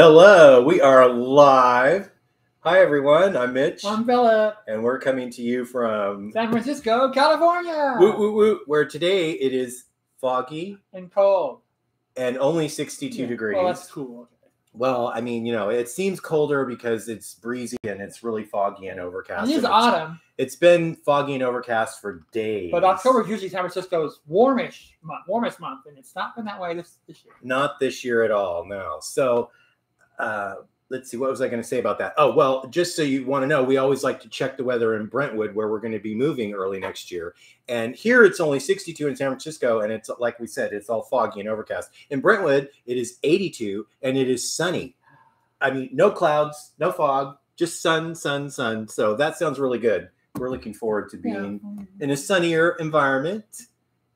Hello, we are live. Hi, everyone. I'm Mitch, I'm Philip, and we're coming to you from San Francisco, California. Woot Woot Woot, where today it is foggy And cold. and only 62 Yeah. degrees. Well, that's cool. Well, I mean, you know, it seems colder because it's breezy and it's really foggy and overcast. It is it's- autumn, It's been foggy and overcast for days. but October is usually San Francisco's warmish month, warmest month, and it's not been that way this, this year. Not this year at all, no. So, uh, let's see, what was I going to say about that? Oh, well, just so you want to know, we always like to check the weather in Brentwood, where we're going to be moving early next year. And here it's only 62 in San Francisco, and it's like we said, it's all foggy and overcast. In Brentwood, it is 82 and it is sunny. I mean, no clouds, no fog, just sun, sun, sun. So that sounds really good. We're looking forward to being Yeah. in a sunnier environment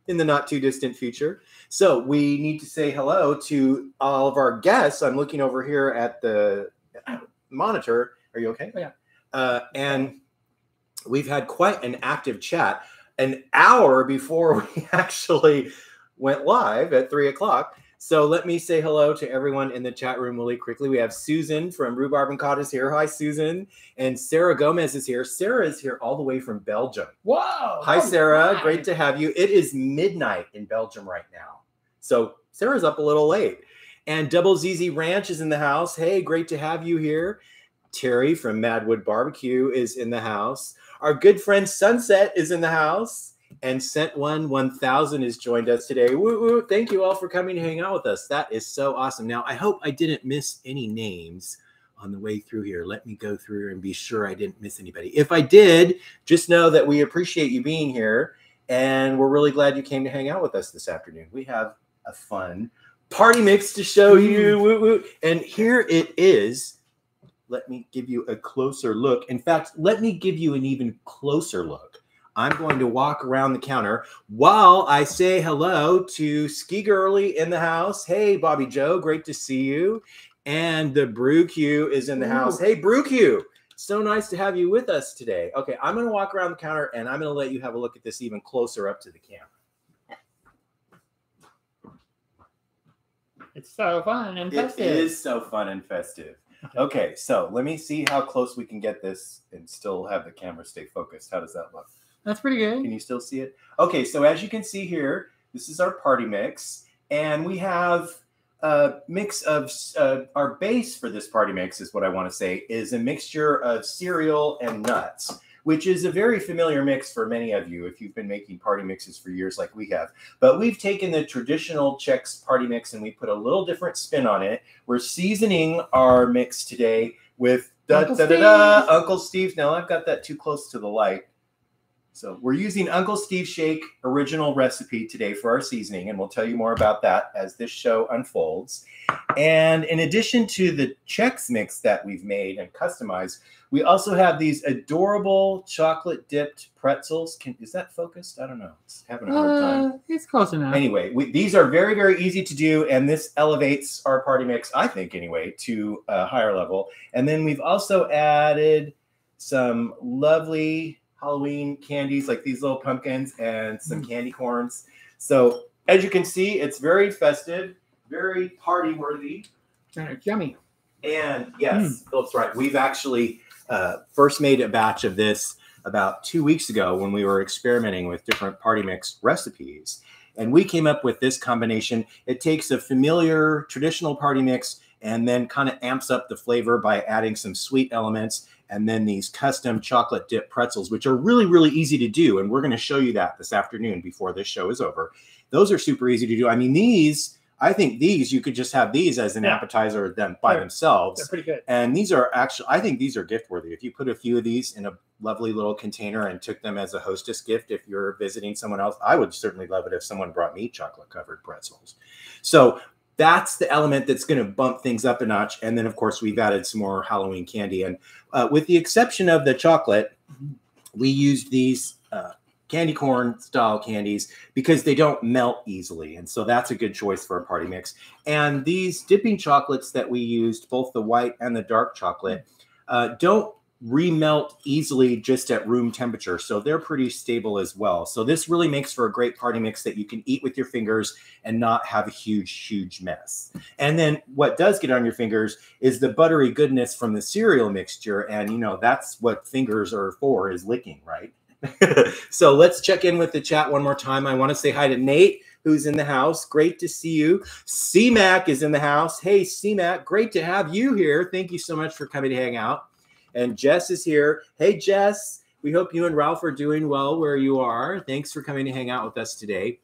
in the not too distant future. So we need to say hello to all of our guests. I'm looking over here at the monitor. Are you okay? Oh, yeah. Uh, and we've had quite an active chat. An hour before we actually went live at three o'clock. So let me say hello to everyone in the chat room really quickly. We have Susan from Rhubarb and Cod is here. Hi, Susan. And Sarah Gomez is here. Sarah is here all the way from Belgium. Whoa! Hi, Sarah. Great to have you. It is midnight in Belgium right now. So Sarah's up a little late. And Double ZZ Ranch is in the house. Hey, great to have you here. Terry from Madwood Barbecue is in the house. Our good friend Sunset is in the house. And Sent One 1000 has joined us today. Woo woo. Thank you all for coming to hang out with us. That is so awesome. Now, I hope I didn't miss any names on the way through here. Let me go through and be sure I didn't miss anybody. If I did, just know that we appreciate you being here and we're really glad you came to hang out with us this afternoon. We have a fun party mix to show hmm. you. Woo, woo. And here it is. Let me give you a closer look. In fact, let me give you an even closer look. I'm going to walk around the counter while I say hello to Ski Girly in the house. Hey, Bobby Joe, great to see you. And the Brew Q is in the Ooh. house. Hey, Brew Q, so nice to have you with us today. Okay, I'm going to walk around the counter and I'm going to let you have a look at this even closer up to the camera. It's so fun and festive. It is so fun and festive. Okay, so let me see how close we can get this and still have the camera stay focused. How does that look? That's pretty good. Can you still see it? Okay, so as you can see here, this is our party mix, and we have a mix of uh, our base for this party mix is what I want to say is a mixture of cereal and nuts, which is a very familiar mix for many of you if you've been making party mixes for years like we have. But we've taken the traditional Chex party mix and we put a little different spin on it. We're seasoning our mix today with da Uncle da da da Steve. Uncle Steve. Now I've got that too close to the light. So we're using Uncle Steve Shake original recipe today for our seasoning, and we'll tell you more about that as this show unfolds. And in addition to the Chex mix that we've made and customized, we also have these adorable chocolate dipped pretzels. Can, is that focused? I don't know. It's having a hard time. Uh, it's close enough. Anyway, we, these are very, very easy to do, and this elevates our party mix, I think, anyway, to a higher level. And then we've also added some lovely Halloween candies, like these little pumpkins and some candy corns. So, as you can see, it's very festive, very party worthy. It's yummy. And yes, Philip's right. We've actually uh, first made a batch of this about two weeks ago when we were experimenting with different party mix recipes. And we came up with this combination. It takes a familiar traditional party mix and then kind of amps up the flavor by adding some sweet elements and then these custom chocolate dip pretzels, which are really, really easy to do. And we're going to show you that this afternoon before this show is over. Those are super easy to do. I mean, these, I think these, you could just have these as an Yeah. appetizer them by They're- themselves. They're pretty good. And these are actually, I think these are gift worthy. If you put a few of these in a lovely little container and took them as a hostess gift, if you're visiting someone else, I would certainly love it if someone brought me chocolate covered pretzels. So that's the element that's going to bump things up a notch. And then, of course, we've added some more Halloween candy. And uh, with the exception of the chocolate, we used these uh, candy corn style candies because they don't melt easily. And so that's a good choice for a party mix. And these dipping chocolates that we used, both the white and the dark chocolate, uh, don't remelt easily just at room temperature. So they're pretty stable as well. So this really makes for a great party mix that you can eat with your fingers and not have a huge, huge mess. And then what does get on your fingers is the buttery goodness from the cereal mixture. And you know, that's what fingers are for is licking, right? so let's check in with the chat one more time. I want to say hi to Nate who's in the house. Great to see you. CMAC is in the house. Hey, CMAC, great to have you here. Thank you so much for coming to hang out. And Jess is here. Hey, Jess. We hope you and Ralph are doing well where you are. Thanks for coming to hang out with us today.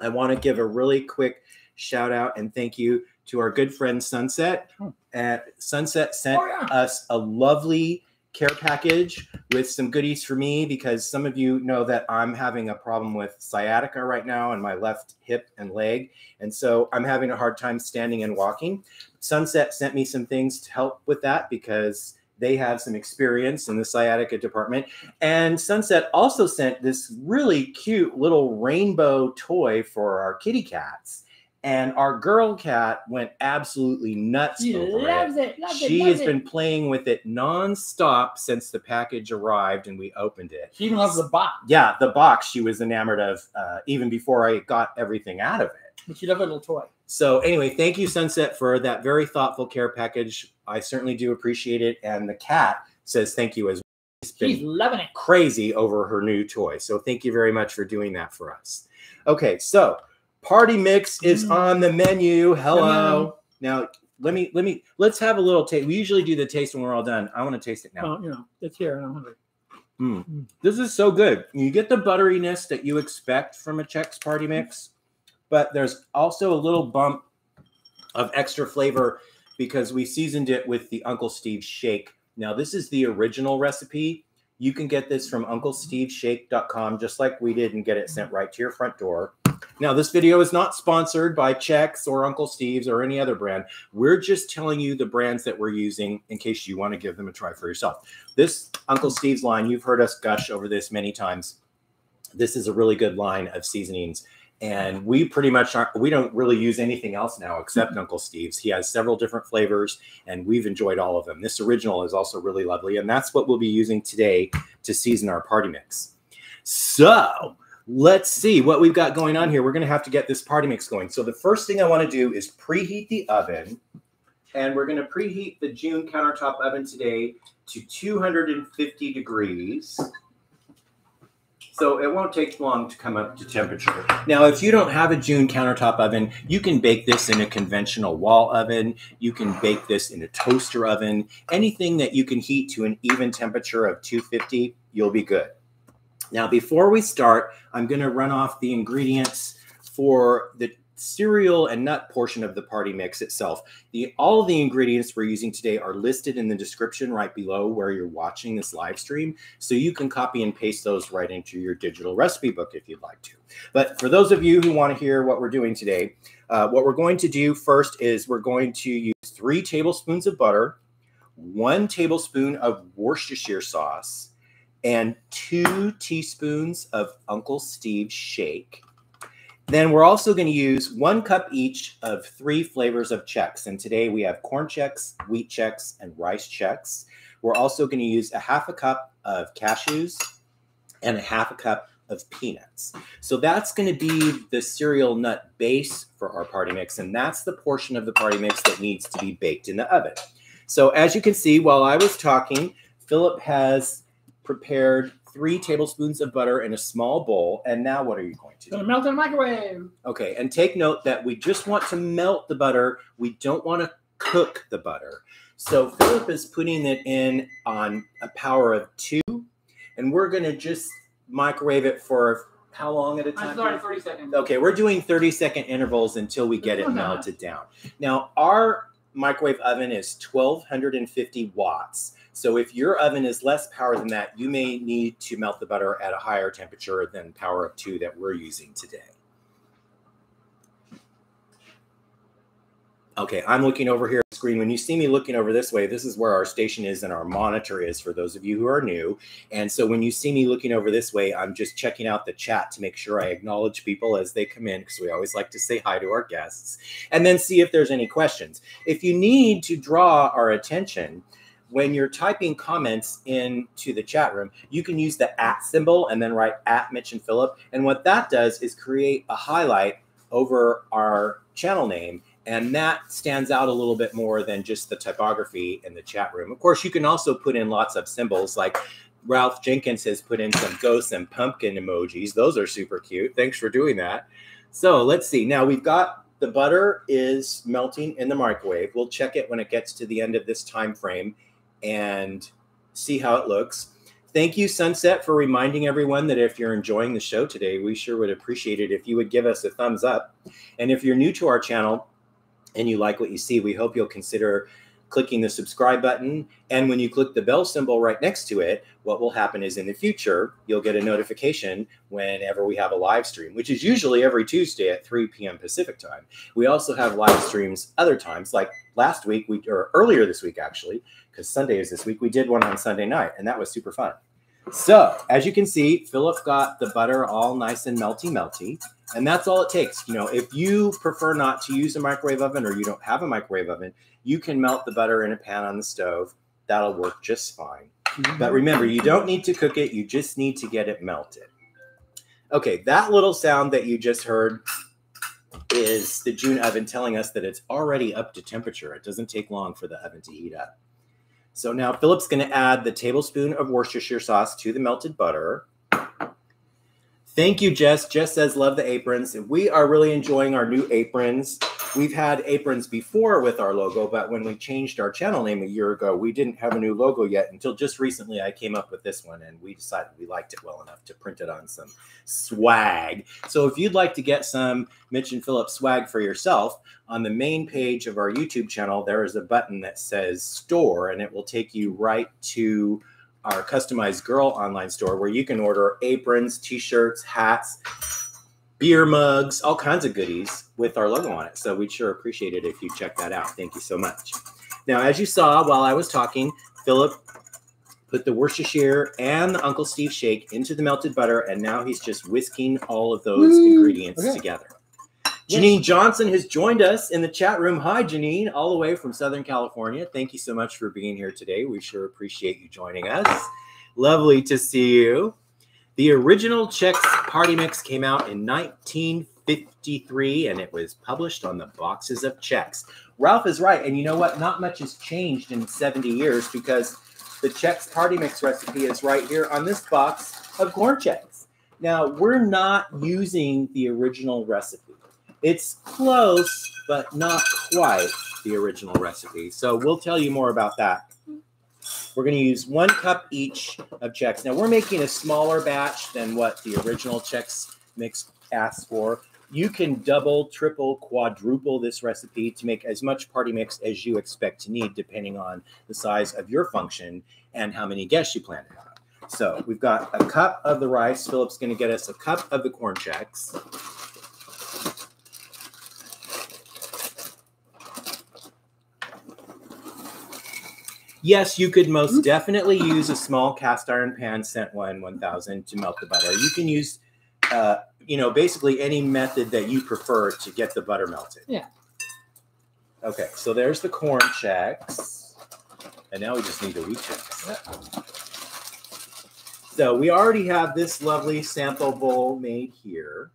I want to give a really quick shout out and thank you to our good friend Sunset. Hmm. Uh, Sunset sent Oh, yeah. us a lovely care package with some goodies for me because some of you know that I'm having a problem with sciatica right now in my left hip and leg. And so I'm having a hard time standing and walking. Sunset sent me some things to help with that because they have some experience in the sciatica department. And Sunset also sent this really cute little rainbow toy for our kitty cats. And our girl cat went absolutely nuts She over loves it. Loves it. she loves has it. been playing with it nonstop since the package arrived and we opened it. She even loves the box, Yeah, the box she was enamored of uh, even before I got everything out of it. but she loves a little toy. So, anyway, thank you, Sunset, for that very thoughtful care package. I certainly do appreciate it. And the cat says thank you as well. She's been loving it. crazy over her new toy. So thank you very much for doing that for us. Okay, so party mix is Mm. on the menu. Hello. Hello. Now let me let me let's have a little taste. We usually do the taste when we're all done. I want to taste it now. Well, you know, it's here and I'm hungry. Mm. Mm. This is so good. You get the butteriness that you expect from a Chex party mix, but there's also a little bump of extra flavor because we seasoned it with the Uncle Steve shake. Now, this is the original recipe. You can get this from unclesteveshake.com just like we did and get it sent right to your front door. Now, this video is not sponsored by Chex or Uncle Steve's or any other brand. We're just telling you the brands that we're using in case you want to give them a try for yourself. This Uncle Steve's line, you've heard us gush over this many times. This is a really good line of seasonings. And we pretty much aren't, we don't really use anything else now except mm-hmm. Uncle Steve's. He has several different flavors and we've enjoyed all of them. This original is also really lovely. And that's what we'll be using today to season our party mix. So let's see what we've got going on here. We're going to have to get this party mix going. So the first thing I want to do is preheat the oven. And we're going to preheat the June countertop oven today to 250 degrees. So it won't take long to come up to temperature. Now, if you don't have a June countertop oven, you can bake this in a conventional wall oven. You can bake this in a toaster oven. Anything that you can heat to an even temperature of 250, you'll be good. Now, before we start, I'm going to run off the ingredients for the cereal and nut portion of the party mix itself. The all the ingredients we're using today are listed in the description right below where you're watching this live stream, so you can copy and paste those right into your digital recipe book if you'd like to. But for those of you who want to hear what we're doing today, uh, what we're going to do first is we're going to use three tablespoons of butter, one tablespoon of Worcestershire sauce, and two teaspoons of Uncle Steve's shake. Then we're also going to use one cup each of three flavors of Chex. And today we have corn Chex, wheat Chex, and rice Chex. We're also going to use a half a cup of cashews and a half a cup of peanuts. So that's going to be the cereal nut base for our party mix. And that's the portion of the party mix that needs to be baked in the oven. So as you can see, while I was talking, Philip has prepared three tablespoons of butter in a small bowl. And now what are you going to do? Gonna melt in the microwave. Okay, and take note that we just want to melt the butter. We don't want to cook the butter. So Philip is putting it in on a power of two, and we're going to just microwave it for how long at a I time? I started 30 seconds. Okay, we're doing 30 second intervals until we get it melted down. Now, our microwave oven is 1250 watts. So if your oven is less power than that, you may need to melt the butter at a higher temperature than power of two that we're using today. Okay, I'm looking over here screen. When you see me looking over this way, this is where our station is and our monitor is for those of you who are new. And so when you see me looking over this way, I'm just checking out the chat to make sure I acknowledge people as they come in because we always like to say hi to our guests and then see if there's any questions. If you need to draw our attention, when you're typing comments into the chat room, you can use the at symbol and then write at Mitch and Philip. And what that does is create a highlight over our channel name. And that stands out a little bit more than just the typography in the chat room. Of course, you can also put in lots of symbols like Ralph Jenkins has put in some ghosts and pumpkin emojis. Those are super cute. Thanks for doing that. So let's see. Now we've got the butter is melting in the microwave. We'll check it when it gets to the end of this time frame and see how it looks. Thank you, Sunset, for reminding everyone that if you're enjoying the show today, we sure would appreciate it if you would give us a thumbs up. And if you're new to our channel and you like what you see, we hope you'll consider clicking the subscribe button. And when you click the bell symbol right next to it, what will happen is in the future, you'll get a notification whenever we have a live stream, which is usually every Tuesday at 3 p.m. Pacific time. We also have live streams other times, like last week, we or earlier this week, actually, because Sunday is this week. We did one on Sunday night, and that was super fun. So, as you can see, Philip got the butter all nice and melty, melty. And that's all it takes. You know, if you prefer not to use a microwave oven or you don't have a microwave oven, you can melt the butter in a pan on the stove. That'll work just fine. But remember, you don't need to cook it, you just need to get it melted. Okay, that little sound that you just heard is the June oven telling us that it's already up to temperature. It doesn't take long for the oven to heat up. So now Philip's going to add the tablespoon of Worcestershire sauce to the melted butter. Thank you, Jess. Jess says, love the aprons. We are really enjoying our new aprons. We've had aprons before with our logo, but when we changed our channel name a year ago, we didn't have a new logo yet until just recently I came up with this one and we decided we liked it well enough to print it on some swag. So if you'd like to get some Mitch and Philip swag for yourself, on the main page of our YouTube channel, there is a button that says store and it will take you right to our customized girl online store where you can order aprons, t-shirts, hats, beer mugs, all kinds of goodies with our logo on it. So we'd sure appreciate it if you check that out. Thank you so much. Now, as you saw while I was talking, Philip put the Worcestershire and the Uncle Steve shake into the melted butter, and now he's just whisking all of those Woo! ingredients Okay. together. Janine Johnson has joined us in the chat room. Hi, Janine, all the way from Southern California. Thank you so much for being here today. We sure appreciate you joining us. Lovely to see you. The original Chex Party Mix came out in 1953 and it was published on the boxes of Chex. Ralph is right. And you know what? Not much has changed in 70 years because the Chex Party Mix recipe is right here on this box of corn Chex. Now, we're not using the original recipe. It's close, but not quite the original recipe. So we'll tell you more about that. We're going to use one cup each of Chex. Now we're making a smaller batch than what the original Chex mix asks for. You can double, triple, quadruple this recipe to make as much party mix as you expect to need, depending on the size of your function and how many guests you plan to have. So we've got a cup of the rice. Philip's going to get us a cup of the corn Chex. Yes, you could most definitely use a small cast iron pan Scent One 1000 to melt the butter. You can use, uh, you know, basically any method that you prefer to get the butter melted. Yeah. Okay, so there's the corn checks, and now we just need the wheat checks. So we already have this lovely sample bowl made here.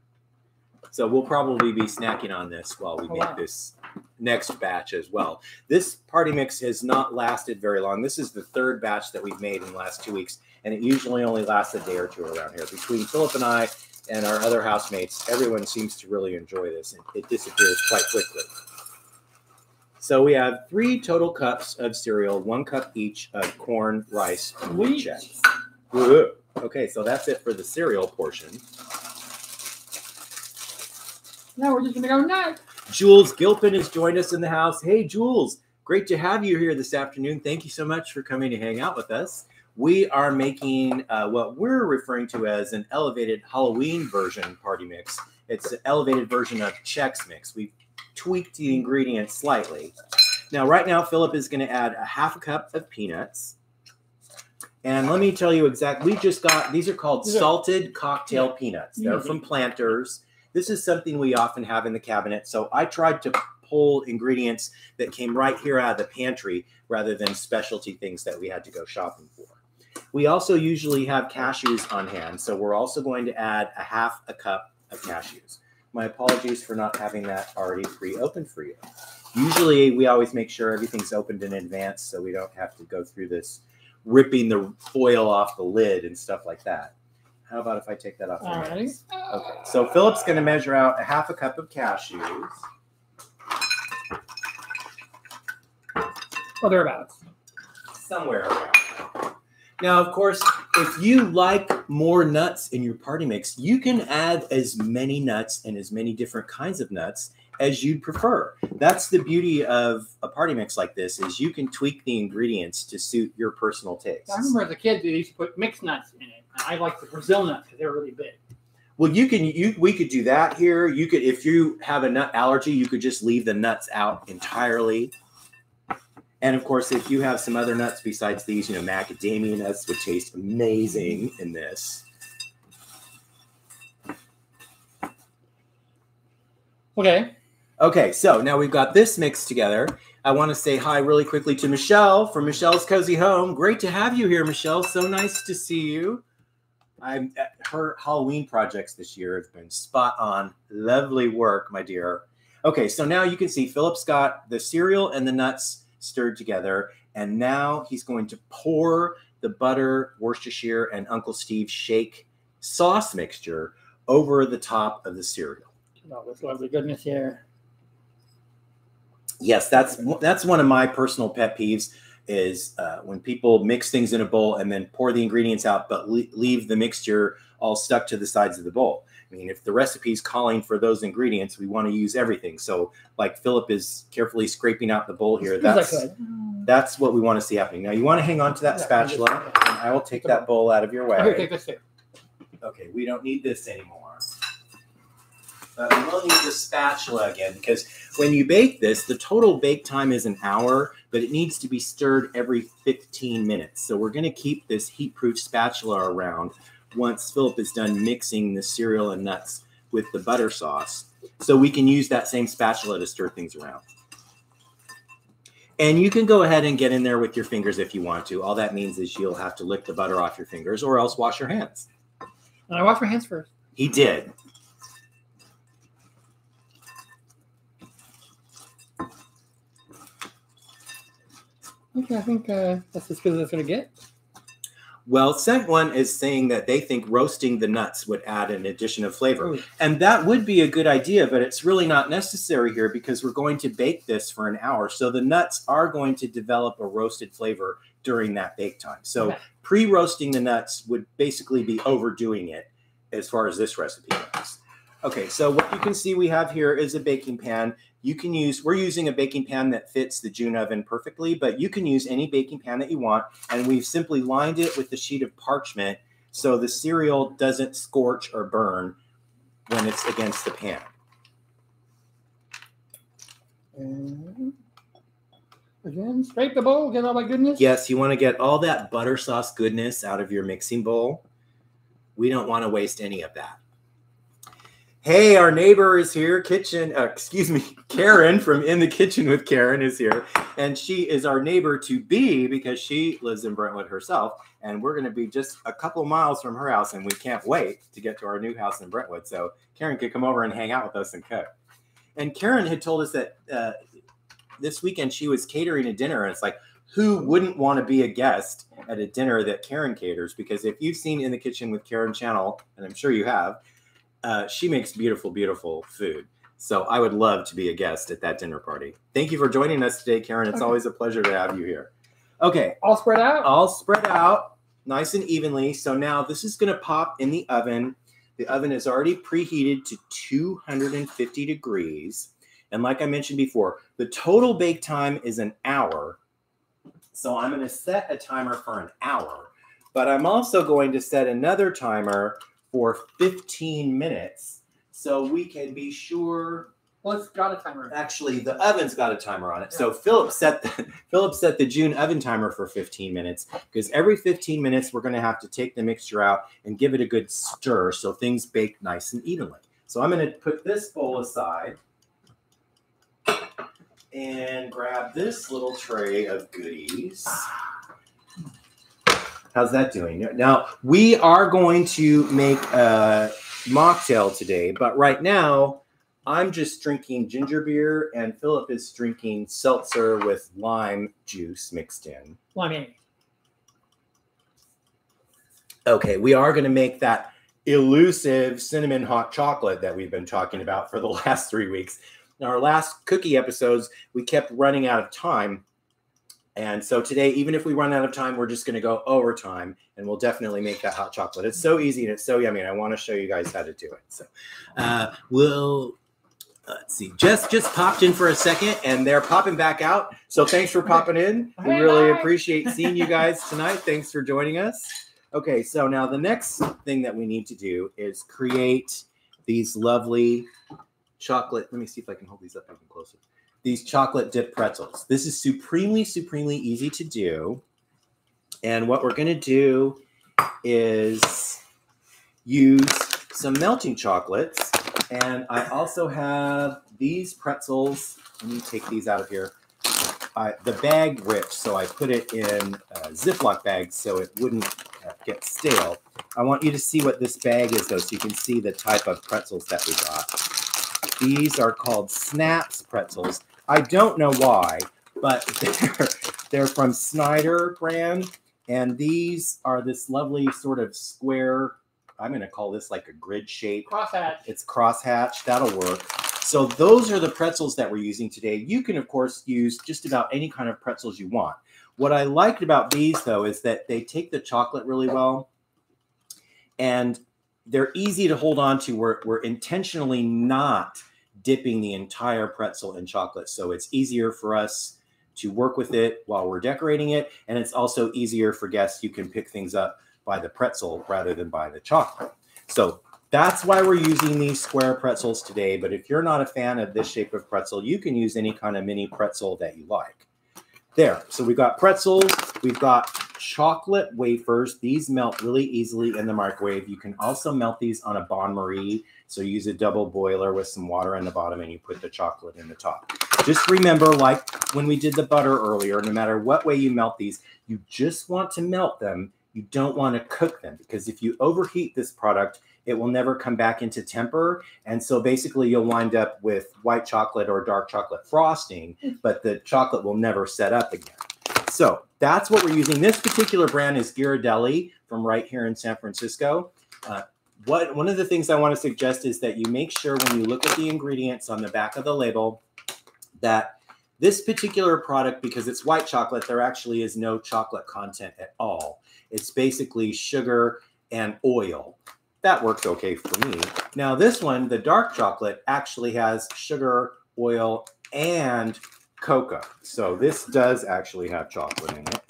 So we'll probably be snacking on this while we Oh, make wow. this next batch as well. This party mix has not lasted very long. This is the third batch that we've made in the last two weeks, and it usually only lasts a day or two around here. Between Philip and I and our other housemates, everyone seems to really enjoy this, and it disappears quite quickly. So we have three total cups of cereal, one cup each of corn, rice, and wheat. Okay, so that's it for the cereal portion. Now we're just gonna go nuts. Jules Gilpin has joined us in the house. Hey, Jules, great to have you here this afternoon. Thank you so much for coming to hang out with us. We are making uh, what we're referring to as an elevated Halloween version party mix. It's an elevated version of Chex Mix. We've tweaked the ingredients slightly. Now, right now, Philip is going to add a half a cup of peanuts. And let me tell you exactly, we just got these are called salted cocktail peanuts. They're from Planters. This is something we often have in the cabinet. So I tried to pull ingredients that came right here out of the pantry rather than specialty things that we had to go shopping for. We also usually have cashews on hand, so we're also going to add a half a cup of cashews. My apologies for not having that already pre-opened for you. Usually we always make sure everything's opened in advance so we don't have to go through this ripping the foil off the lid and stuff like that. How about if I take that off? your Alrighty. Okay, so Philip's going to measure out a half a cup of cashews. Or thereabouts. somewhere around. Now, of course, if you like more nuts in your party mix, you can add as many nuts and as many different kinds of nuts as you'd prefer. That's the beauty of a party mix like this is you can tweak the ingredients to suit your personal taste. I remember as a kid, they used to put mixed nuts in it. I like the Brazil nuts because they're really big. Well, you can you we could do that here. You could if you have a nut allergy, you could just leave the nuts out entirely. And of course, if you have some other nuts besides these, you know, macadamia nuts would taste amazing in this. Okay. Okay, so now we've got this mixed together. I want to say hi really quickly to Michelle from Michelle's Cozy Home. Great to have you here, Michelle. So nice to see you. I'm uh, her Halloween projects this year have been spot on. Lovely work, my dear. Okay, so now you can see Philip's got the cereal and the nuts stirred together, and now he's going to pour the butter, Worcestershire, and Uncle Steve shake sauce mixture over the top of the cereal. All this lovely goodness here. yes that's that's one of my personal pet peeves is uh, when people mix things in a bowl and then pour the ingredients out but le- leave the mixture all stuck to the sides of the bowl i mean if the recipe's calling for those ingredients we want to use everything so like philip is carefully scraping out the bowl here that's could. that's what we want to see happening now you want to hang on to that Yeah, spatula and i will take that bowl out of your way this too. Okay, we don't need this anymore. But we will need the spatula again because when you bake this, the total bake time is an hour, but it needs to be stirred every 15 minutes. So we're going to keep this heat-proof spatula around once Philip is done mixing the cereal and nuts with the butter sauce. So we can use that same spatula to stir things around. And you can go ahead and get in there with your fingers if you want to. All that means is you'll have to lick the butter off your fingers or else wash your hands. And I wash my hands first. He did. Okay, I think uh, that's as good as it's going to get. Well, second one is saying that they think roasting the nuts would add an addition of flavor. Ooh. And that would be a good idea, but it's really not necessary here because we're going to bake this for an hour. So the nuts are going to develop a roasted flavor during that bake time. So Okay. pre roasting the nuts would basically be overdoing it as far as this recipe goes. Okay, so what you can see we have here is a baking pan. You can use, we're using a baking pan that fits the June oven perfectly, but you can use any baking pan that you want. And we've simply lined it with a sheet of parchment so the cereal doesn't scorch or burn when it's against the pan. And again, scrape the bowl, get all my goodness. Yes, you want to get all that butter sauce goodness out of your mixing bowl. We don't want to waste any of that. Hey, our neighbor is here. Kitchen, uh, excuse me, Karen from In the Kitchen with Karen is here. And she is our neighbor to be because she lives in Brentwood herself. And we're going to be just a couple miles from her house. And we can't wait to get to our new house in Brentwood. So Karen could come over and hang out with us and cook. And Karen had told us that uh, this weekend she was catering a dinner. And it's like, who wouldn't want to be a guest at a dinner that Karen caters? Because if you've seen In the Kitchen with Karen channel, and I'm sure you have, uh, she makes beautiful, beautiful food. So I would love to be a guest at that dinner party. Thank you for joining us today, Karen. It's Okay. always a pleasure to have you here. Okay, All spread out. all spread out nice and evenly. So now this is going to pop in the oven. The oven is already preheated to 250 degrees. And like I mentioned before, the total bake time is an hour. So I'm going to set a timer for an hour, but I'm also going to set another timer for 15 minutes so we can be sure well, it's got a timer. Actually, the oven's got a timer on it. So Philip set the Philip set the June oven timer for 15 minutes because every 15 minutes we're going to have to take the mixture out and give it a good stir so things bake nice and evenly. So I'm going to put this bowl aside. and grab this little tray of goodies. How's that doing? Now, we are going to make a mocktail today, but right now, I'm just drinking ginger beer, and Philip is drinking seltzer with lime juice mixed in. Limeade. Okay, we are going to make that elusive cinnamon hot chocolate that we've been talking about for the last three weeks. In our last cookie episodes, we kept running out of time. And so today, even if we run out of time, we're just going to go overtime and we'll definitely make that hot chocolate. It's so easy and it's so yummy. And I want to show you guys how to do it. So uh, we'll let's see. Jess just popped in for a second and they're popping back out. So thanks for popping in. We really appreciate seeing you guys tonight. Thanks for joining us. Okay, so now the next thing that we need to do is create these lovely chocolate. Let me see if I can hold these up even closer. These chocolate dip pretzels. This is supremely, supremely easy to do. And what we're going to do is use some melting chocolates. And I also have these pretzels. Let me take these out of here. The bag ripped, so I put it in a Ziploc bag so it wouldn't uh, get stale. I want you to see what this bag is, though, so you can see the type of pretzels that we got. These are called Snaps pretzels. I don't know why, but they're, they're from Snyder brand, and these are this lovely sort of square. I'm going to call this like a grid shape. Crosshatch. It's crosshatch. That'll work. So those are the pretzels that we're using today. You can, of course, use just about any kind of pretzels you want. What I liked about these, though, is that they take the chocolate really well, and they're easy to hold on to. We're, we're intentionally not dipping the entire pretzel in chocolate, so it's easier for us to work with it while we're decorating it, and it's also easier for guests. You can pick things up by the pretzel rather than by the chocolate. So that's why we're using these square pretzels today. But if you're not a fan of this shape of pretzel, you can use any kind of mini pretzel that you like. There. So we've got pretzels. We've got chocolate wafers. These melt really easily in the microwave. You can also melt these on a bain marie. So you use a double boiler with some water in the bottom and you put the chocolate in the top. Just remember, like when we did the butter earlier, no matter what way you melt these, you just want to melt them. You don't want to cook them because if you overheat this product, it will never come back into temper. And so basically, you'll wind up with white chocolate or dark chocolate frosting, but the chocolate will never set up again. So that's what we're using. This particular brand is Ghirardelli from right here in San Francisco. Uh, what one of the things I want to suggest is that you make sure when you look at the ingredients on the back of the label that this particular product, because it's white chocolate, there actually is no chocolate content at all. It's basically sugar and oil. That works okay for me. Now, this one, the dark chocolate, actually has sugar, oil, and cocoa. So this does actually have chocolate in it.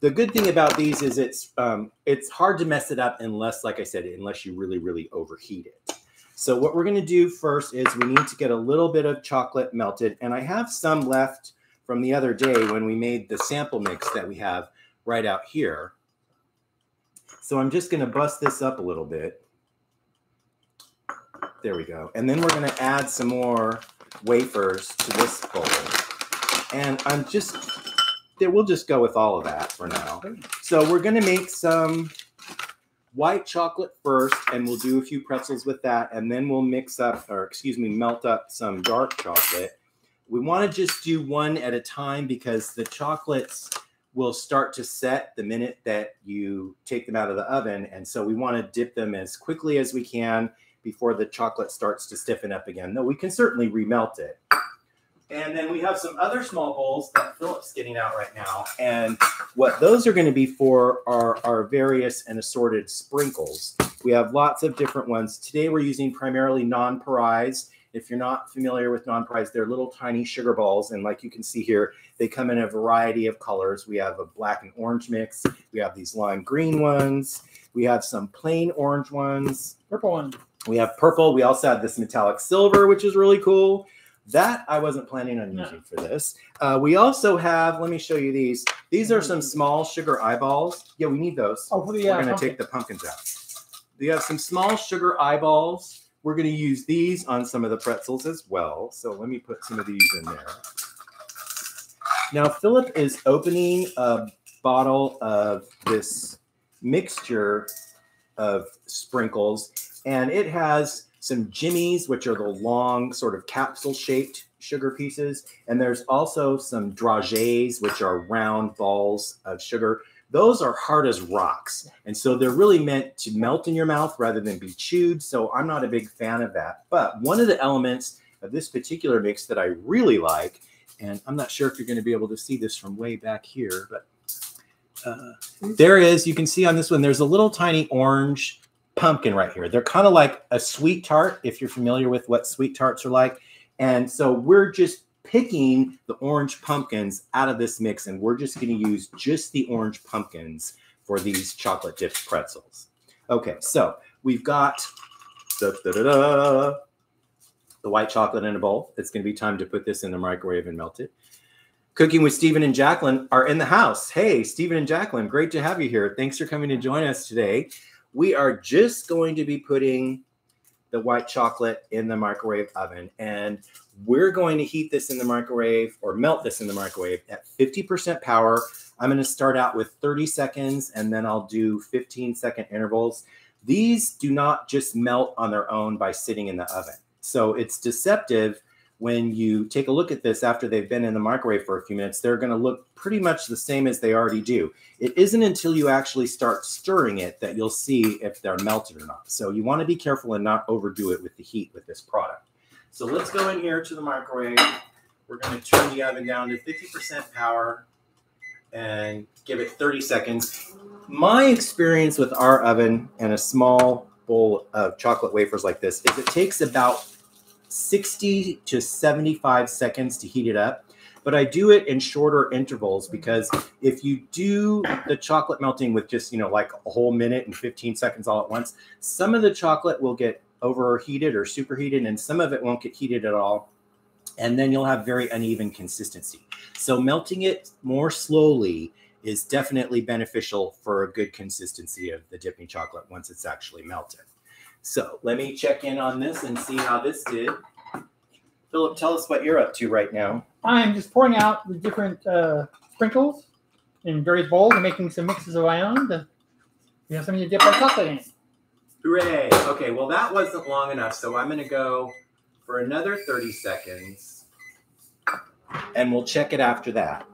The good thing about these is it's um, it's hard to mess it up unless, like I said, unless you really, really overheat it. So what we're going to do first is we need to get a little bit of chocolate melted, and I have some left from the other day when we made the sample mix that we have right out here. So I'm just going to bust this up a little bit. There we go. And then we're going to add some more wafers to this bowl. And I'm just, we'll just go with all of that for now. So we're going to make some white chocolate first, and we'll do a few pretzels with that. And then we'll mix up, or excuse me, melt up some dark chocolate. We want to just do one at a time because the chocolates will start to set the minute that you take them out of the oven. And so we want to dip them as quickly as we can before the chocolate starts to stiffen up again. Though we can certainly remelt it. And then we have some other small bowls that Philip's getting out right now. And what those are going to be for are our various and assorted sprinkles. We have lots of different ones. Today we're using primarily non-pareils. If you're not familiar with non-pareils, they're little tiny sugar balls. And like you can see here, they come in a variety of colors. We have a black and orange mix. We have these lime green ones. We have some plain orange ones. Purple one. We have purple. We also have this metallic silver, which is really cool. That I wasn't planning on No. using for this. Uh, we also have, let me show you these. These are some small sugar eyeballs. Yeah, we need those. Oh, for the We're uh, going to take the pumpkins out. We have some small sugar eyeballs. We're going to use these on some of the pretzels as well. So let me put some of these in there. Now, Philip is opening a bottle of this mixture of sprinkles, and it has some jimmies, which are the long, sort of capsule shaped sugar pieces. And there's also some dragées, which are round balls of sugar. Those are hard as rocks. And so they're really meant to melt in your mouth rather than be chewed. So I'm not a big fan of that. But one of the elements of this particular mix that I really like, and I'm not sure if you're going to be able to see this from way back here, but uh, there is, you can see on this one, there's a little tiny orange pumpkin right here. They're kind of like a sweet tart, if you're familiar with what sweet tarts are like. And so we're just picking the orange pumpkins out of this mix, and we're just going to use just the orange pumpkins for these chocolate dipped pretzels. Okay, so we've got da, da, da, the white chocolate in a bowl. It's going to be time to put this in the microwave and melt it. Cooking with Stephen and Jacqueline are in the house. Hey, Stephen and Jacqueline, great to have you here. Thanks for coming to join us today. We are just going to be putting the white chocolate in the microwave oven and we're going to heat this in the microwave or melt this in the microwave at 50% power. I'm going to start out with 30 seconds and then I'll do 15 second intervals. These do not just melt on their own by sitting in the oven. So it's deceptive when you take a look at this after they've been in the microwave for a few minutes, they're going to look pretty much the same as they already do. It isn't until you actually start stirring it that you'll see if they're melted or not. So you want to be careful and not overdo it with the heat with this product. So let's go in here to the microwave. We're going to turn the oven down to 50% power and give it 30 seconds. My experience with our oven and a small bowl of chocolate wafers like this is it takes about 60 to 75 seconds to heat it up. But I do it in shorter intervals because if you do the chocolate melting with just, you know, like a whole minute and 15 seconds all at once, some of the chocolate will get overheated or superheated and some of it won't get heated at all. And then you'll have very uneven consistency. So melting it more slowly is definitely beneficial for a good consistency of the dipping chocolate once it's actually melted. So let me check in on this and see how this did. Philip, tell us what you're up to right now. I'm just pouring out the different uh, sprinkles in various bowls and making some mixes around. And we have something to dip our chocolate in. Hooray! Okay, well, that wasn't long enough, so I'm going to go for another 30 seconds and we'll check it after that.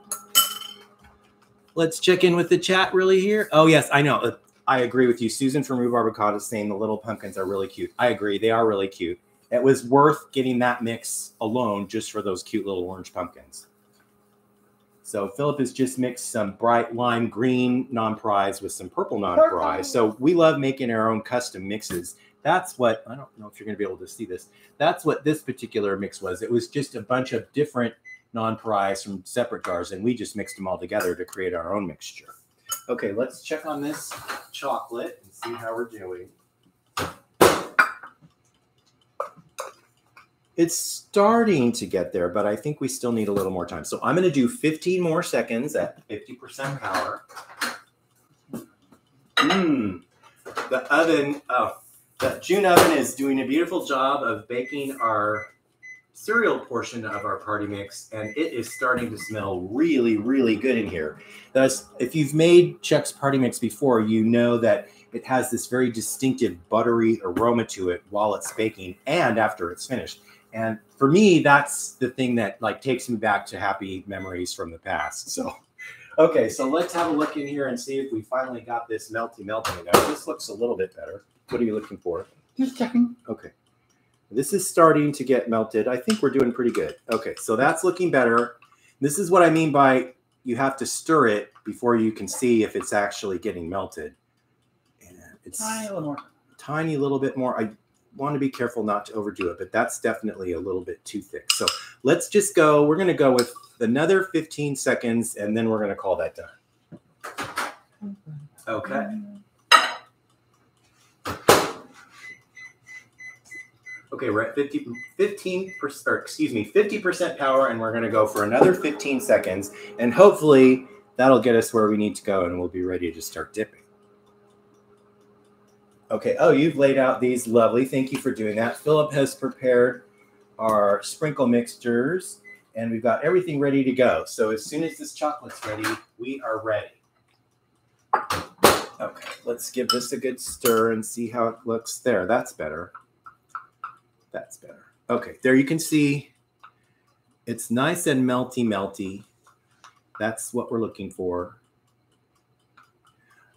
Let's check in with the chat really here. Oh, yes, I know. I agree with you. Susan from Rhubarb Avocado is saying the little pumpkins are really cute. I agree. They are really cute. It was worth getting that mix alone just for those cute little orange pumpkins. So Philip has just mixed some bright lime green non-pareils with some purple non-pareils. So we love making our own custom mixes. That's what I don't know if you're going to be able to see this. That's what this particular mix was. It was just a bunch of different non-pareils from separate jars, and we just mixed them all together to create our own mixture. Okay, let's check on this chocolate and see how we're doing. It's starting to get there, but I think we still need a little more time. So I'm going to do 15 more seconds at 50% power. Mmm. The oven, oh, the June oven is doing a beautiful job of baking our cereal portion of our party mix, and it is starting to smell really, really good in here. Thus, if you've made Chex party mix before, you know that it has this very distinctive buttery aroma to it while it's baking and after it's finished. And for me, that's the thing that like takes me back to happy memories from the past. So, okay, so let's have a look in here and see if we finally got this melty melting. Now, this looks a little bit better. What are you looking for? Just checking. Okay. This is starting to get melted. I think we're doing pretty good. Okay, so that's looking better. This is what I mean by you have to stir it before you can see if it's actually getting melted. And it's Tiny little more. tiny little bit more. I want to be careful not to overdo it, but that's definitely a little bit too thick. So let's just go. We're going to go with another 15 seconds and then we're going to call that done. Okay. Mm-hmm. Okay, we're at 50, 15 percent, or excuse me, 50% power, and we're going to go for another 15 seconds. And hopefully that'll get us where we need to go and we'll be ready to start dipping. Okay, oh, you've laid out these lovely. Thank you for doing that. Philip has prepared our sprinkle mixtures and we've got everything ready to go. So as soon as this chocolate's ready, we are ready. Okay, let's give this a good stir and see how it looks there. That's better. That's better. Okay, there you can see it's nice and melty, melty. That's what we're looking for.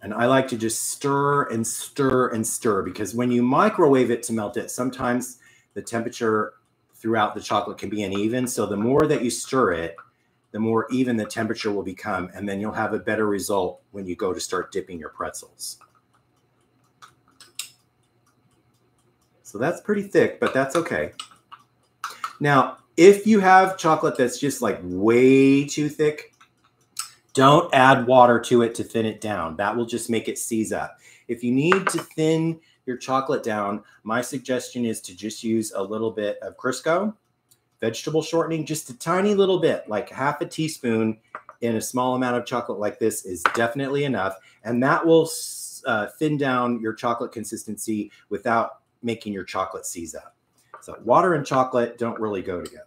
And I like to just stir and stir and stir because when you microwave it to melt it, sometimes the temperature throughout the chocolate can be uneven. So the more that you stir it, the more even the temperature will become. And then you'll have a better result when you go to start dipping your pretzels. So that's pretty thick, but that's okay. Now, if you have chocolate that's just like way too thick, don't add water to it to thin it down. That will just make it seize up. If you need to thin your chocolate down, my suggestion is to just use a little bit of Crisco, vegetable shortening, just a tiny little bit, like half a teaspoon in a small amount of chocolate like this is definitely enough. And that will uh, thin down your chocolate consistency without making your chocolate seize up. So water and chocolate don't really go together.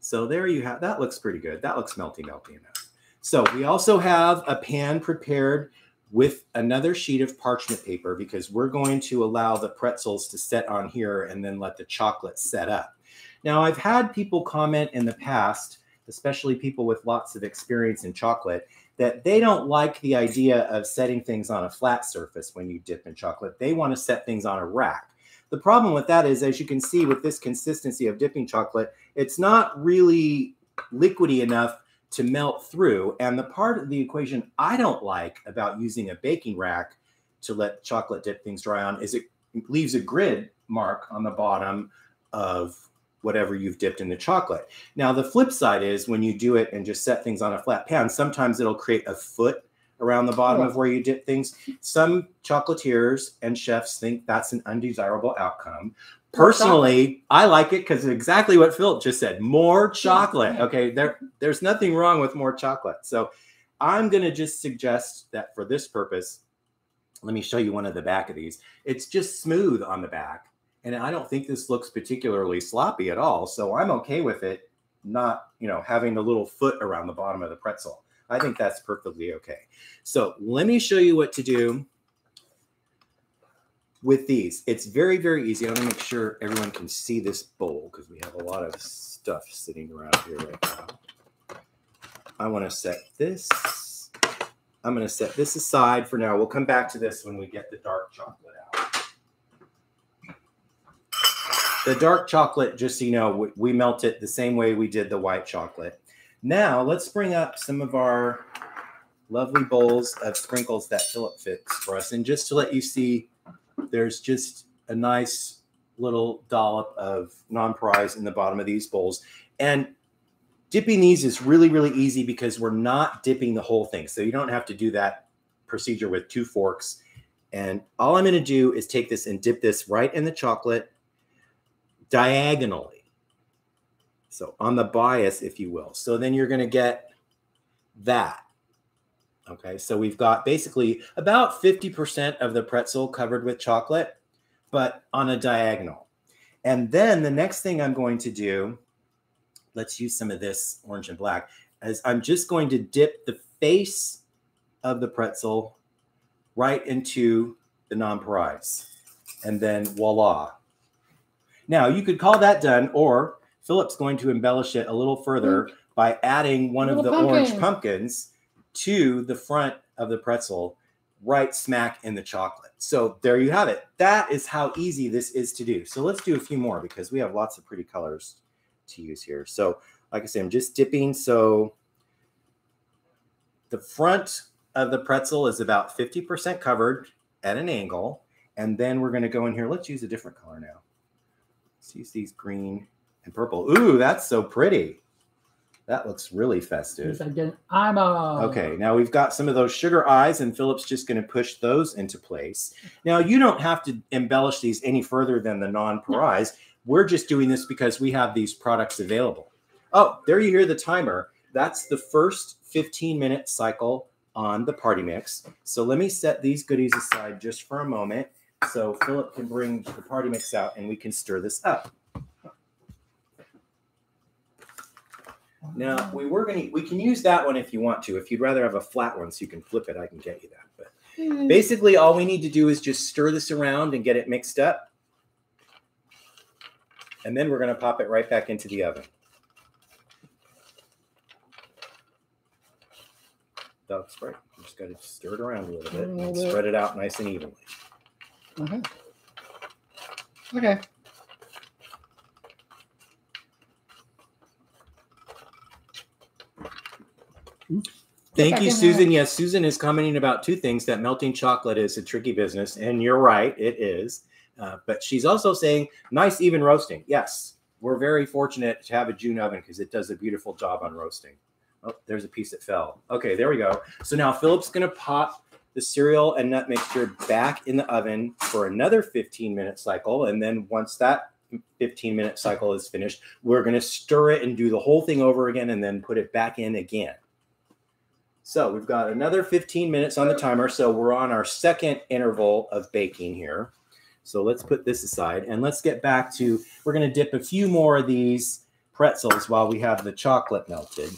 So there you have, that looks pretty good. That looks melty, melty enough. So we also have a pan prepared with another sheet of parchment paper because we're going to allow the pretzels to set on here and then let the chocolate set up. Now, I've had people comment in the past, especially people with lots of experience in chocolate, that they don't like the idea of setting things on a flat surface when you dip in chocolate. They want to set things on a rack. The problem with that is, as you can see with this consistency of dipping chocolate, it's not really liquidy enough to melt through. And the part of the equation I don't like about using a baking rack to let chocolate dip things dry on is it leaves a grid mark on the bottom of whatever you've dipped in the chocolate. Now, the flip side is when you do it and just set things on a flat pan, sometimes it'll create a foot around the bottom of where you dip things. Some chocolatiers and chefs think that's an undesirable outcome. Personally, I like it because exactly what Phil just said. More chocolate. Okay, there, there's nothing wrong with more chocolate. So I'm going to just suggest that for this purpose, let me show you one of the back of these. It's just smooth on the back. And I don't think this looks particularly sloppy at all. So I'm okay with it not, you know, having a little foot around the bottom of the pretzel. I think that's perfectly okay. So let me show you what to do with these. It's very, very easy. I want to make sure everyone can see this bowl because we have a lot of stuff sitting around here right now. I want to set this. I'm going to set this aside for now. We'll come back to this when we get the dark chocolate out. The dark chocolate, just so you know, we, we melt it the same way we did the white chocolate. Now let's bring up some of our lovely bowls of sprinkles that Philip fits for us. And just to let you see there's just a nice little dollop of nonpareils in the bottom of these bowls. And dipping these is really, really easy because we're not dipping the whole thing. So you don't have to do that procedure with two forks. And all I'm going to do is take this and dip this right in the chocolate diagonally. So on the bias, if you will. So then you're going to get that. Okay, so we've got basically about 50% of the pretzel covered with chocolate, but on a diagonal. And then the next thing I'm going to do, let's use some of this orange and black, is I'm just going to dip the face of the pretzel right into the nonpareils. And then voila. Now you could call that done, or Philip's going to embellish it a little further by adding one of the pumpkin. orange pumpkins to the front of the pretzel right smack in the chocolate. So there you have it. That is how easy this is to do. So let's do a few more because we have lots of pretty colors to use here. So like I said, I'm just dipping. So the front of the pretzel is about 50% covered at an angle. And then we're going to go in here. Let's use a different color now. Let's use these green and purple. Ooh, that's so pretty. That looks really festive. I'm a. Okay, now we've got some of those sugar eyes, and Philip's just going to push those into place. Now, you don't have to embellish these any further than the nonpareils. No. We're just doing this because we have these products available. Oh, there you hear the timer. That's the first 15 minute cycle on the party mix. So let me set these goodies aside just for a moment so Philip can bring the party mix out and we can stir this up. Now we were gonna we can use that one if you want to. If you'd rather have a flat one so you can flip it, I can get you that. But Mm. basically all we need to do is just stir this around and get it mixed up. And then we're gonna pop it right back into the oven. That's right. You just gotta stir it around a little bit and spread it out nice and evenly. Uh-huh. Okay. Thank you, Susan. Yes, Susan is commenting about two things that melting chocolate is a tricky business. And you're right, it is. Uh, but she's also saying nice, even roasting. Yes, we're very fortunate to have a June oven because it does a beautiful job on roasting. Oh, there's a piece that fell. Okay, there we go. So now Philip's going to pop the cereal and nut mixture back in the oven for another 15 minute cycle. And then once that 15 minute cycle is finished, we're going to stir it and do the whole thing over again and then put it back in again. So we've got another 15 minutes on the timer. So we're on our second interval of baking here. So let's put this aside and let's get back to, we're going to dip a few more of these pretzels while we have the chocolate melted.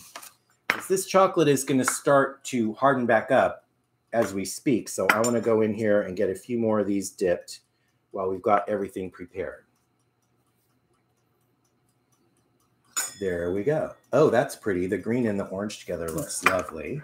This chocolate is going to start to harden back up as we speak. So I want to go in here and get a few more of these dipped while we've got everything prepared. There we go. Oh, that's pretty. The green and the orange together looks lovely.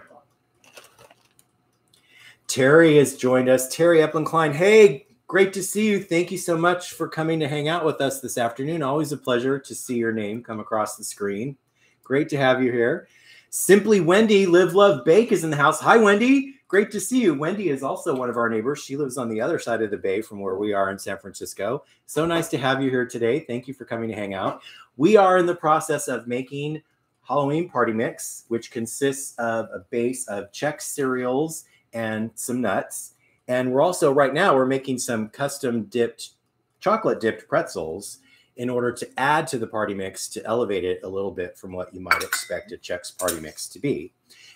Terry has joined us. Terry Epplin Klein. Hey, great to see you. Thank you so much for coming to hang out with us this afternoon. Always a pleasure to see your name come across the screen. Great to have you here. Simply Wendy, Live, Love, Bake is in the house. Hi, Wendy. Great to see you. Wendy is also one of our neighbors. She lives on the other side of the bay from where we are in San Francisco. So nice to have you here today. Thank you for coming to hang out. We are in the process of making Halloween party mix, which consists of a base of Chex cereals and some nuts. And we're also right now we're making some custom dipped chocolate dipped pretzels in order to add to the party mix to elevate it a little bit from what you might expect a Chex party mix to be.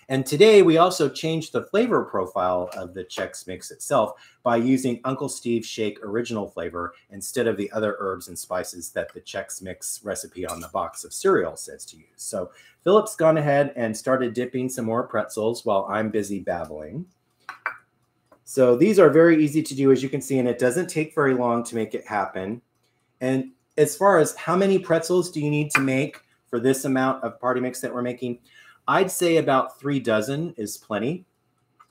And today we also changed the flavor profile of the Chex mix itself by using Uncle Steve's Shake original flavor instead of the other herbs and spices that the Chex mix recipe on the box of cereal says to use. So Philip's gone ahead and started dipping some more pretzels while I'm busy babbling. So these are very easy to do, as you can see, and it doesn't take very long to make it happen. And as far as how many pretzels do you need to make for this amount of party mix that we're making, I'd say about three dozen is plenty,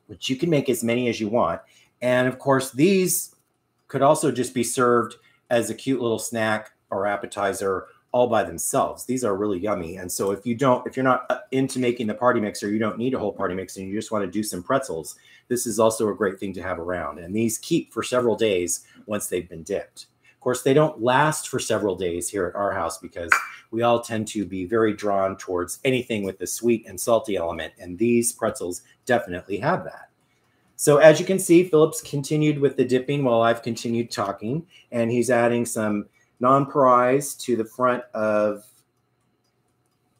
but you can make as many as you want. And of course, these could also just be served as a cute little snack or appetizer all by themselves. These are really yummy. And so if you don't, if you're not uh, into making the party mix or you don't need a whole party mix and you just want to do some pretzels, this is also a great thing to have around. And these keep for several days once they've been dipped. Of course, they don't last for several days here at our house because we all tend to be very drawn towards anything with the sweet and salty element. And these pretzels definitely have that. So as you can see, Philip's continued with the dipping while I've continued talking, and he's adding some nonpareils to the front of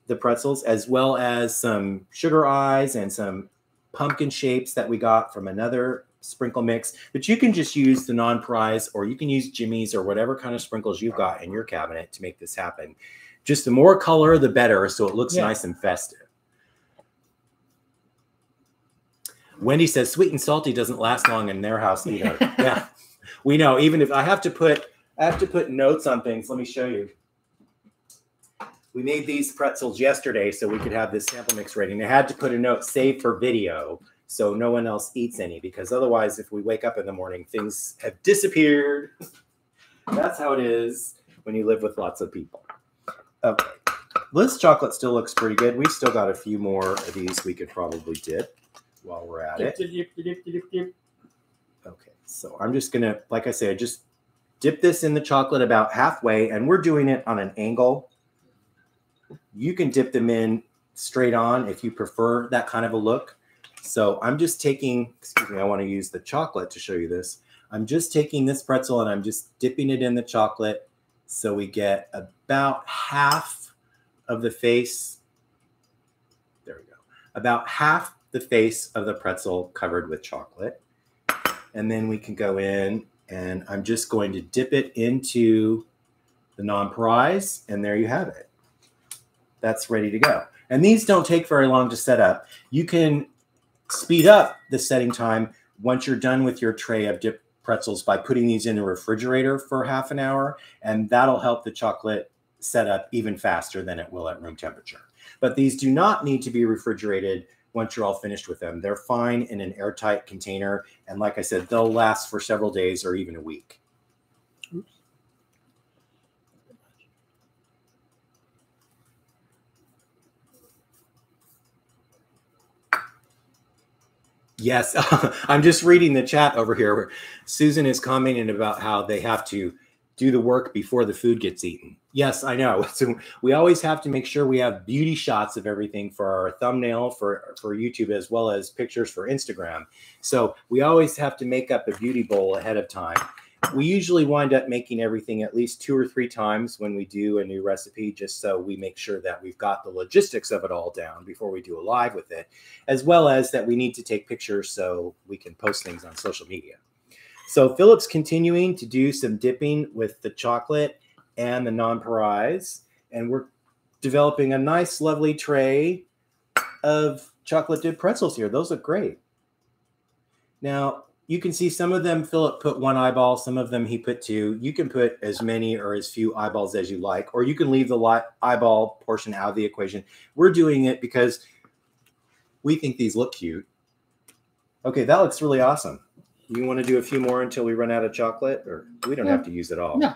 the pretzels, as well as some sugar eyes and some pumpkin shapes that we got from another sprinkle mix. But you can just use the nonpareils, or you can use jimmies or whatever kind of sprinkles you've got in your cabinet to make this happen. Just the more color, the better, so it looks Yeah. nice and festive. Wendy says sweet and salty doesn't last long in their house either. yeah, we know. Even if I have to put, I have to put notes on things. Let me show you. We made these pretzels yesterday so we could have this sample mix ready. And I had to put a note save for video so no one else eats any because otherwise, if we wake up in the morning, things have disappeared. That's how it is when you live with lots of people. Okay. This chocolate still looks pretty good. We still got a few more of these we could probably dip while we're at it. Okay, so I'm just gonna, like I say, I just dip this in the chocolate about halfway, and we're doing it on an angle. You can dip them in straight on if you prefer that kind of a look. So I'm just taking, excuse me, I want to use the chocolate to show you this. I'm just taking this pretzel and I'm just dipping it in the chocolate so we get about half of the face. There we go. About half the face of the pretzel covered with chocolate. And then we can go in and I'm just going to dip it into the nonpareils and there you have it. That's ready to go. And these don't take very long to set up. You can speed up the setting time once you're done with your tray of dip pretzels by putting these in the refrigerator for half an hour, and that'll help the chocolate set up even faster than it will at room temperature. But these do not need to be refrigerated once you're all finished with them. They're fine in an airtight container. And like I said, they'll last for several days or even a week. Yes, I'm just reading the chat over here where Susan is commenting about how they have to do the work before the food gets eaten. Yes, I know. So we always have to make sure we have beauty shots of everything for our thumbnail for for YouTube as well as pictures for Instagram. So we always have to make up a beauty bowl ahead of time. We usually wind up making everything at least two or three times when we do a new recipe, just so we make sure that we've got the logistics of it all down before we do a live with it, as well as that we need to take pictures so we can post things on social media. So Philip's continuing to do some dipping with the chocolate and the nonpareils, and we're developing a nice, lovely tray of chocolate dipped pretzels here. Those look great. Now, you can see some of them Philip put one eyeball, some of them he put two. You can put as many or as few eyeballs as you like, or you can leave the eyeball portion out of the equation. We're doing it because we think these look cute. Okay, that looks really awesome. You want to do a few more until we run out of chocolate, or we don't Yeah. have to use it all? No.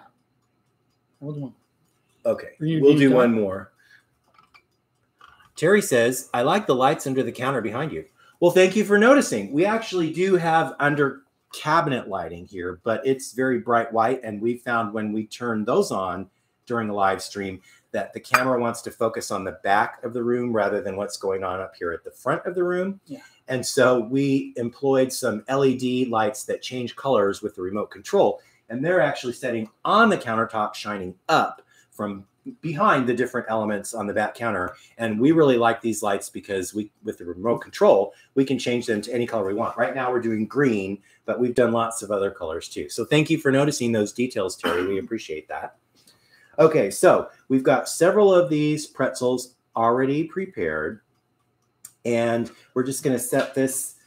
Okay, we'll do one more. Terry says, I like the lights under the counter behind you. Well, thank you for noticing. We actually do have under cabinet lighting here, but it's very bright white. And we found when we turn those on during a live stream that the camera wants to focus on the back of the room rather than what's going on up here at the front of the room. Yeah. And so we employed some LED lights that change colors with the remote control. And they're actually setting on the countertop, shining up from behind the different elements on the back counter. And we really like these lights because we, with the remote control, we can change them to any color we want. Right now we're doing green, but we've done lots of other colors too. So thank you for noticing those details, Terry. We appreciate that. Okay, so we've got several of these pretzels already prepared. And we're just going to set this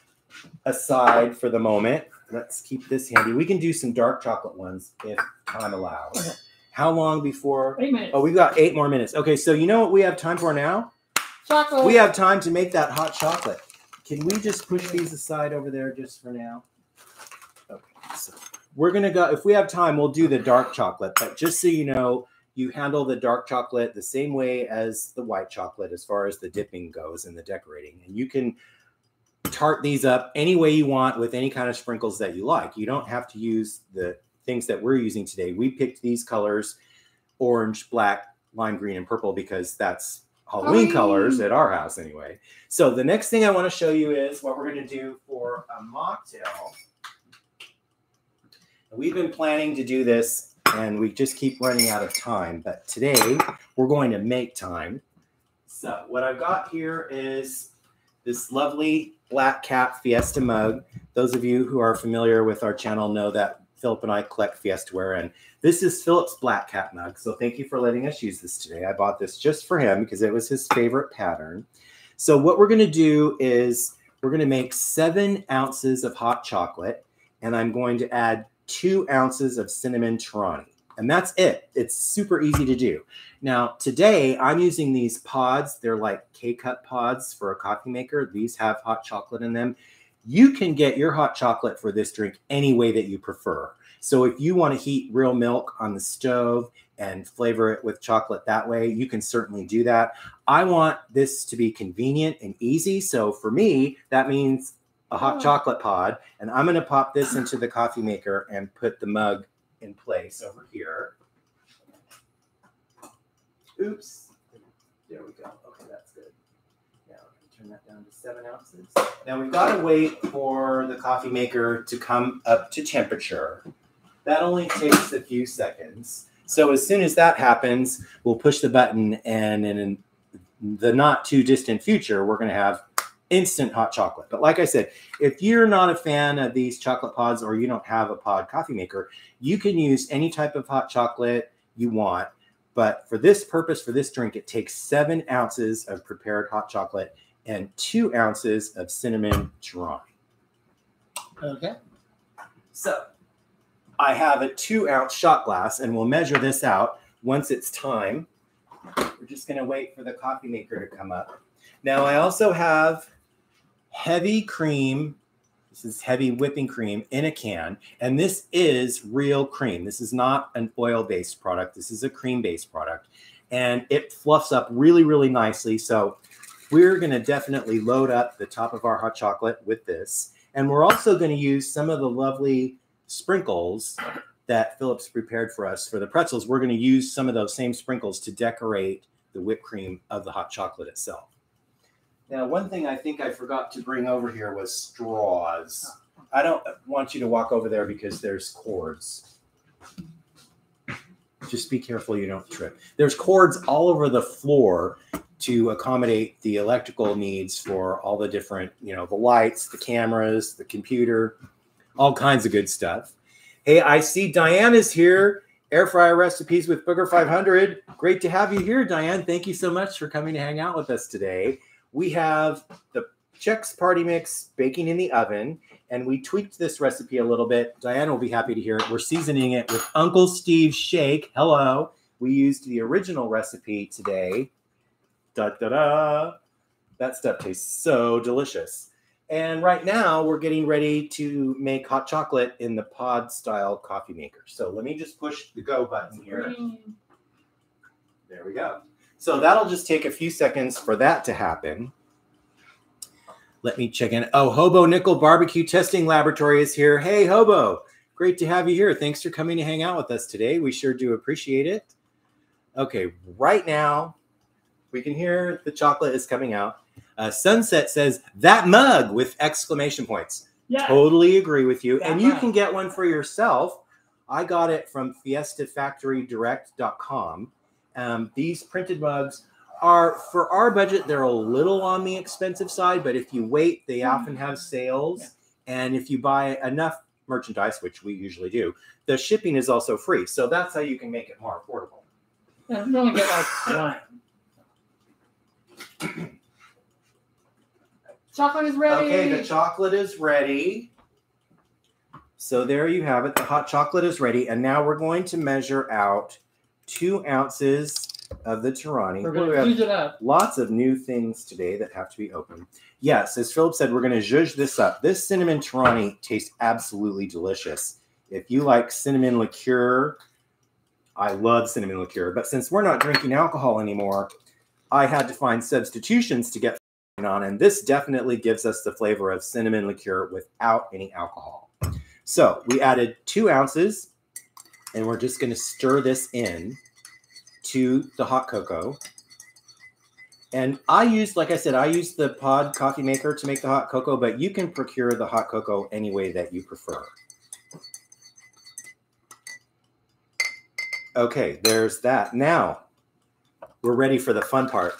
aside for the moment. Let's keep this handy. We can do some dark chocolate ones if time allows. Okay. How long before? Eight minutes. Oh, we've got eight more minutes. Okay, so you know what we have time for now? chocolate. We have time to make that hot chocolate. Can we just push these aside over there just for now? Okay, so we're gonna go. If we have time, we'll do the dark chocolate. But just so you know, you handle the dark chocolate the same way as the white chocolate as far as the dipping goes and the decorating. And you can tart these up any way you want with any kind of sprinkles that you like. You don't have to use the things that we're using today. We picked these colors orange, black, lime green, and purple because that's Halloween Halloween. colors at our house anyway. So the next thing I want to show you is what we're going to do for a mocktail. We've been planning to do this and we just keep running out of time, but today we're going to make time. So what I've got here is this lovely black cat Fiesta mug. Those of you who are familiar with our channel know that Philip and I collect Fiesta Fiestaware, and this is Philip's black cat mug. So thank you for letting us use this today. I bought this just for him because it was his favorite pattern. So what we're going to do is we're going to make seven ounces of hot chocolate, and I'm going to add two ounces of cinnamon Torani. And that's it. It's super easy to do. Now, today I'm using these pods. They're like K cup pods for a coffee maker. These have hot chocolate in them. You can get your hot chocolate for this drink any way that you prefer. So if you want to heat real milk on the stove and flavor it with chocolate that way, you can certainly do that. I want this to be convenient and easy. So for me, that means a hot Oh. chocolate pod. And I'm going to pop this into the coffee maker and put the mug in place over here. Oops. There we go. Okay, that's good. Now we can turn that down to seven ounces. Now we've got to wait for the coffee maker to come up to temperature. That only takes a few seconds. So as soon as that happens, we'll push the button, and in the not too distant future, we're going to have instant hot chocolate. But like I said, if you're not a fan of these chocolate pods or you don't have a pod coffee maker, you can use any type of hot chocolate you want. But for this purpose, for this drink, it takes seven ounces of prepared hot chocolate and two ounces of cinnamon Torani. Okay. So I have a two ounce shot glass and we'll measure this out once it's time. We're just going to wait for the coffee maker to come up. Now, I also have heavy cream. This is heavy whipping cream in a can. And this is real cream. This is not an oil based product. This is a cream based product. And it fluffs up really, really nicely. So we're going to definitely load up the top of our hot chocolate with this. And we're also going to use some of the lovely sprinkles that Philip's prepared for us for the pretzels. We're going to use some of those same sprinkles to decorate the whipped cream of the hot chocolate itself. Now, one thing I think I forgot to bring over here was straws. I don't want you to walk over there because there's cords. Just be careful you don't trip. There's cords all over the floor to accommodate the electrical needs for all the different, you know, the lights, the cameras, the computer, all kinds of good stuff. Hey, I see Diane is here. Air fryer recipes with Booger 500. Great to have you here, Diane. Thank you so much for coming to hang out with us today. We have the Chex Party Mix baking in the oven, and we tweaked this recipe a little bit. Diane will be happy to hear it. We're seasoning it with Uncle Steve's Shake. Hello. We used the original recipe today. Da da da. That stuff tastes so delicious. And right now we're getting ready to make hot chocolate in the pod style coffee maker. So let me just push the go button here. There we go. So that'll just take a few seconds for that to happen. Let me check in. Oh, Hobo Nickel Barbecue Testing Laboratory is here. Hey, Hobo. Great to have you here. Thanks for coming to hang out with us today. We sure do appreciate it. Okay, right now we can hear the chocolate is coming out. Uh, Sunset says that mug with exclamation points. Yeah. Totally agree with you. That and you mug. can get one for yourself. I got it from fiestafactorydirect.com. Um, these printed mugs are, for our budget, they're a little on the expensive side, but if you wait, they often have sales. Yeah. And if you buy enough merchandise, which we usually do, the shipping is also free. So that's how you can make it more affordable. Yeah, you only get like one. Chocolate is ready. Okay, the chocolate is ready. So there you have it. The hot chocolate is ready. And now we're going to measure out two ounces of the Torani. We're going to it up. lots of new things today that have to be opened. Yes, as Philip said, we're going to zhuzh this up. This cinnamon Torani tastes absolutely delicious. If you like cinnamon liqueur, I love cinnamon liqueur. But since we're not drinking alcohol anymore, I had to find substitutions to get on, and this definitely gives us the flavor of cinnamon liqueur without any alcohol. So we added two ounces, and we're just going to stir this in to the hot cocoa. And I used, like I said, I used the pod coffee maker to make the hot cocoa, but you can procure the hot cocoa any way that you prefer. Okay, there's that. Now we're ready for the fun part.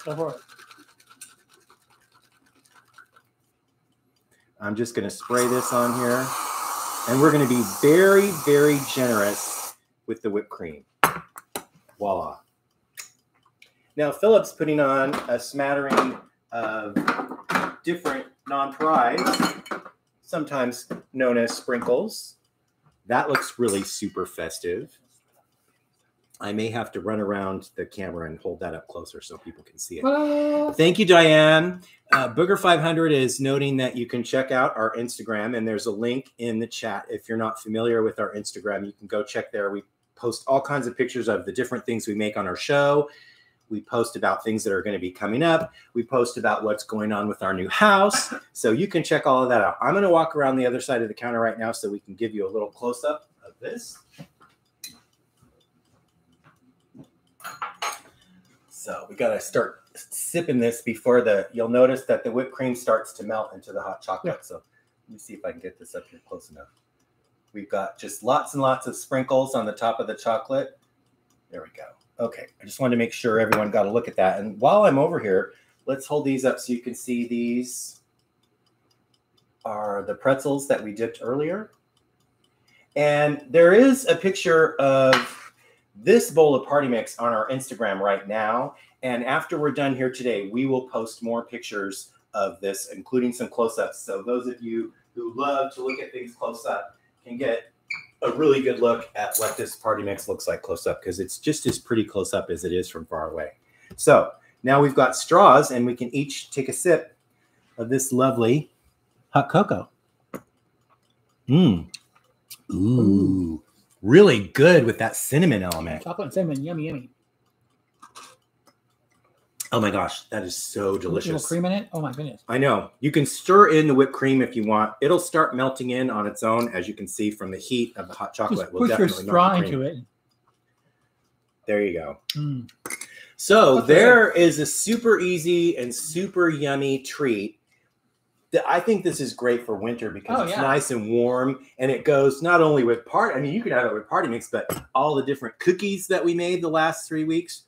I'm just going to spray this on here. And we're going to be very, very generous with the whipped cream. Voila. Now, Philip's putting on a smattering of different nonpareils, sometimes known as sprinkles. That looks really super festive. I may have to run around the camera and hold that up closer so people can see it. Well, Thank you, Diane. Uh, Booger 500 is noting that you can check out our Instagram, and there's a link in the chat. If you're not familiar with our Instagram, you can go check there. We post all kinds of pictures of the different things we make on our show. We post about things that are going to be coming up. We post about what's going on with our new house. So you can check all of that out. I'm going to walk around the other side of the counter right now so we can give you a little close up of this. So we got to start sipping this before the, you'll notice that the whipped cream starts to melt into the hot chocolate. So let me see if I can get this up here close enough. We've got just lots and lots of sprinkles on the top of the chocolate. There we go. Okay, I just wanted to make sure everyone got a look at that. And while I'm over here, let's hold these up so you can see these are the pretzels that we dipped earlier. And there is a picture of this bowl of party mix on our Instagram right now. And after we're done here today, we will post more pictures of this, including some close ups. So those of you who love to look at things close up can get a really good look at what this party mix looks like close up because it's just as pretty close up as it is from far away. So now we've got straws and we can each take a sip of this lovely hot cocoa. Mmm. Ooh. Really good with that cinnamon element. Chocolate and cinnamon, yummy, yummy. Oh my gosh, that is so Little delicious. cream in it. Oh my goodness. I know. You can stir in the whipped cream if you want. It'll start melting in on its own, as you can see from the heat of the hot chocolate. Just will push your straw into it. There you go. Mm. So What's there is a super easy and super yummy treat. That I think this is great for winter because Oh, it's yeah. nice and warm, and it goes not only with part. I mean, you can have it with party mix, but all the different cookies that we made the last three weeks,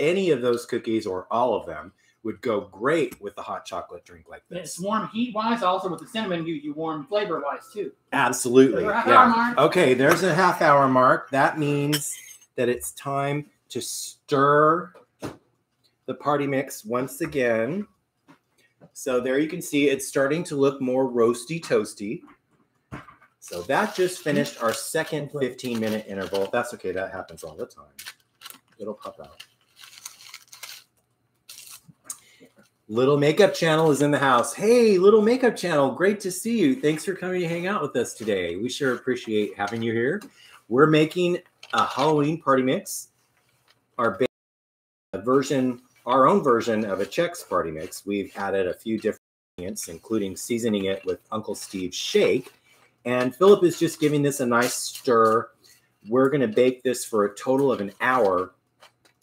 any of those cookies or all of them would go great with a hot chocolate drink like And It's this. warm heat wise. Also with the cinnamon, you you warm flavor wise too. Absolutely. Yeah. Okay, there's a half hour mark. That means that it's time to stir the party mix once again. So there you can see it's starting to look more roasty toasty. So that just finished our second 15 minute interval. That's okay, that happens all the time. It'll pop out. Little Makeup Channel is in the house. Hey, Little Makeup Channel, great to see you. Thanks for coming to hang out with us today. We sure appreciate having you here. We're making a Halloween party mix. Our version, our own version of a Chex party mix. We've added a few different ingredients, including seasoning it with Uncle Steve's shake. And Philip is just giving this a nice stir. We're going to bake this for a total of an hour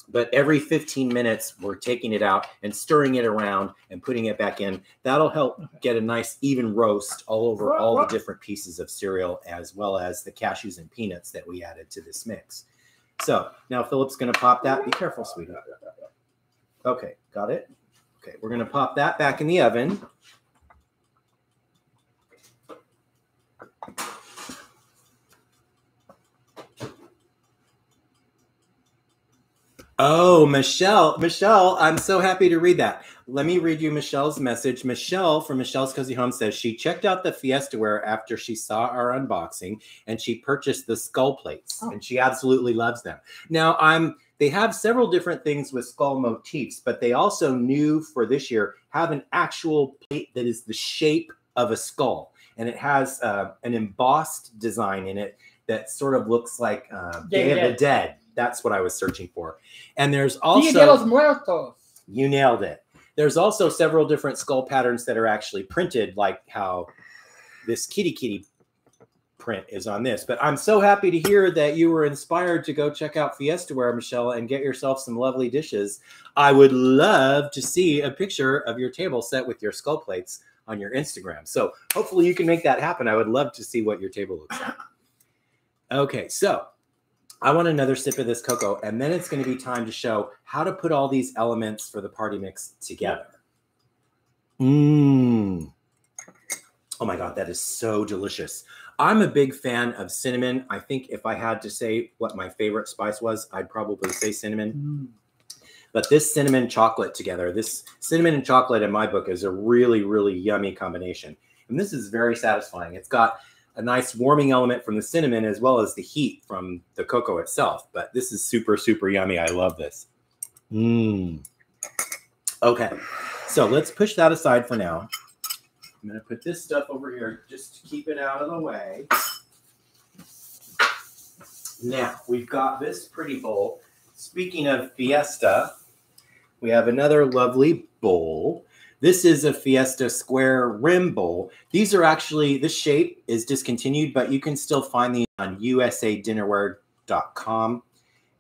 but every 15 minutes we're taking it out and stirring it around and putting it back in. That'll help get a nice even roast all over all the different pieces of cereal as well as the cashews and peanuts that we added to this mix. So now philip's going to pop that. Be careful sweetie. Okay got it? Okay we're going to pop that back in the oven Oh, Michelle, Michelle, I'm so happy to read that. Let me read you Michelle's message. Michelle from Michelle's Cozy Home says she checked out the Fiesta Ware after she saw our unboxing and she purchased the skull plates Oh. and she absolutely loves them. Now, I'm they have several different things with skull motifs, but they also new for this year have an actual plate that is the shape of a skull and it has uh, an embossed design in it that sort of looks like uh, Day of the Dead. That's what I was searching for. And there's Dia de los also Muertos. you nailed it. There's also several different skull patterns that are actually printed, like how this kitty kitty print is on this. But I'm so happy to hear that you were inspired to go check out Fiesta Ware, Michelle, and get yourself some lovely dishes. I would love to see a picture of your table set with your skull plates on your Instagram. So hopefully you can make that happen. I would love to see what your table looks like. Okay, so I want another sip of this cocoa, and then it's going to be time to show how to put all these elements for the party mix together. Mmm. Oh my God, that is so delicious. I'm a big fan of cinnamon. I think if I had to say what my favorite spice was, I'd probably say cinnamon. Mm. But this cinnamon chocolate together, this cinnamon and chocolate in my book is a really, really yummy combination. And this is very satisfying. It's got a nice warming element from the cinnamon as well as the heat from the cocoa itself. But this is super, super yummy. I love this. Mmm. Okay, so let's push that aside for now. I'm going to put this stuff over here just to keep it out of the way. Now, we've got this pretty bowl. Speaking of Fiesta, we have another lovely bowl. This is a Fiesta Square Rim Bowl. These are actually, this shape is discontinued, but you can still find these on usadinnerware.com.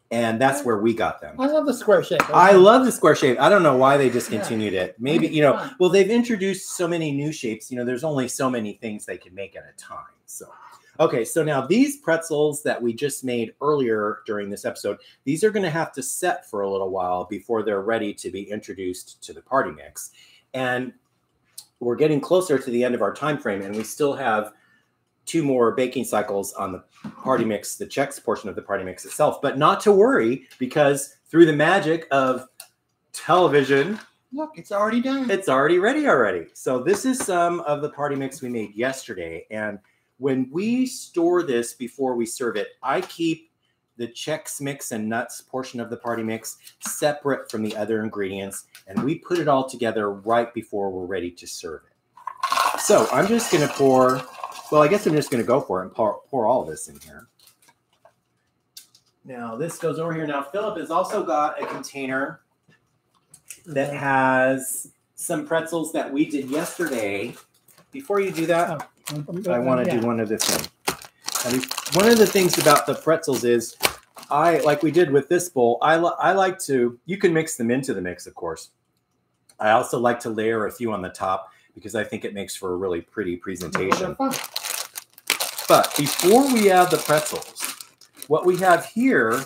And that's where we got them. I love the square shape. I love the square shape. I don't know why they discontinued it. Maybe, you know, well, they've introduced so many new shapes. You know, there's only so many things they can make at a time. So, okay. So now these pretzels that we just made earlier during this episode, these are going to have to set for a little while before they're ready to be introduced to the party mix. And we're getting closer to the end of our time frame, and we still have two more baking cycles on the party mix, the Chex portion of the party mix itself. But not to worry, because through the magic of television, Look, it's already done. it's already ready already. So this is some of the party mix we made yesterday. And when we store this before we serve it, I keep the Chex mix and nuts portion of the party mix separate from the other ingredients. And we put it all together right before we're ready to serve it. So I'm just going to pour, well, I guess I'm just going to go for it and pour, pour all of this in here. Now this goes over here. Now Philip has also got a container that mm-hmm. has some pretzels that we did yesterday. Before you do that, oh, I want to Yeah. do one of this thing. These- one of the things about the pretzels is, I like we did with this bowl. I li- I like to. You can mix them into the mix, of course. I also like to layer a few on the top because I think it makes for a really pretty presentation. But before we add the pretzels, what we have here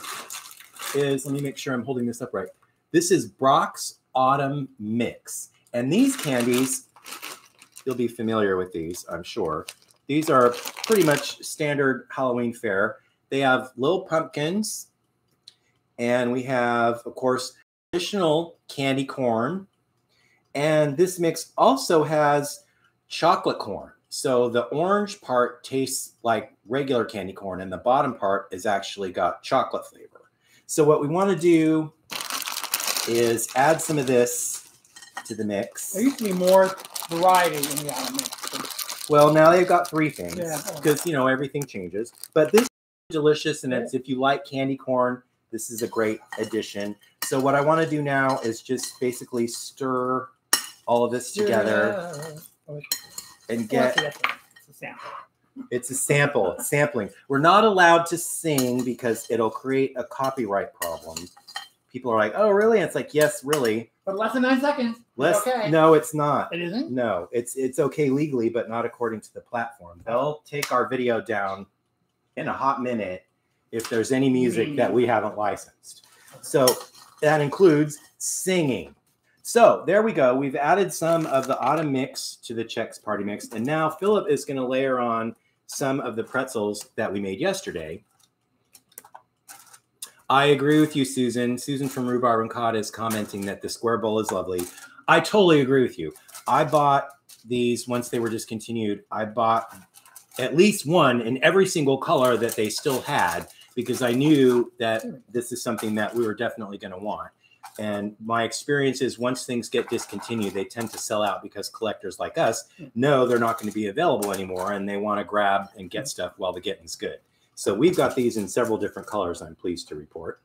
is let me make sure I'm holding this up right. This is Brach's Autumn Mix. And these candies, you'll be familiar with these, I'm sure. These are pretty much standard Halloween fare. They have little pumpkins, and we have, of course, additional candy corn. And this mix also has chocolate corn. So the orange part tastes like regular candy corn, and the bottom part is actually got chocolate flavor. So what we want to do is add some of this to the mix. There used to be more variety in the autumn mix. Well, now they've got three things Yeah. because you know everything changes. But this is delicious, and it's if you like candy corn, this is a great addition. So what I want to do now is just basically stir all of this together Yeah. and get that's it, that's it. It's a sample. It's a sample, it's sampling. We're not allowed to sing because it'll create a copyright problem. People are like, "Oh, really?" And it's like, "Yes, really." But less than nine seconds. Let's. okay. No, it's not. It isn't? No, it's it's okay legally, but not according to the platform. They'll take our video down in a hot minute if there's any music that we haven't licensed. So that includes singing. So there we go. We've added some of the autumn mix to the Chex Party Mix, and now Philip is going to layer on some of the pretzels that we made yesterday. I agree with you, Susan. Susan from Rhubarb and Cod is commenting that the square bowl is lovely. I totally agree with you. I bought these once they were discontinued. I bought at least one in every single color that they still had because I knew that hmm. this is something that we were definitely going to want. And my experience is once things get discontinued, they tend to sell out because collectors like us hmm. know they're not going to be available anymore and they want to grab and get hmm. stuff while the getting's good. So we've got these in several different colors, I'm pleased to report.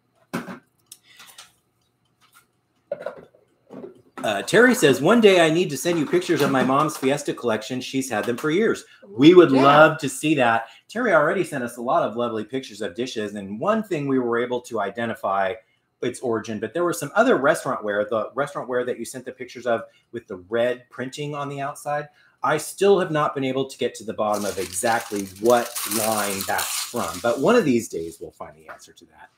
Uh, Terry says, one day I need to send you pictures of my mom's Fiesta collection. She's had them for years. We would Yeah. love to see that. Terry already sent us a lot of lovely pictures of dishes. And one thing we were able to identify its origin, but there were some other restaurant ware, the restaurant ware that you sent the pictures of with the red printing on the outside. I still have not been able to get to the bottom of exactly what line that's from, but one of these days we'll find the answer to that.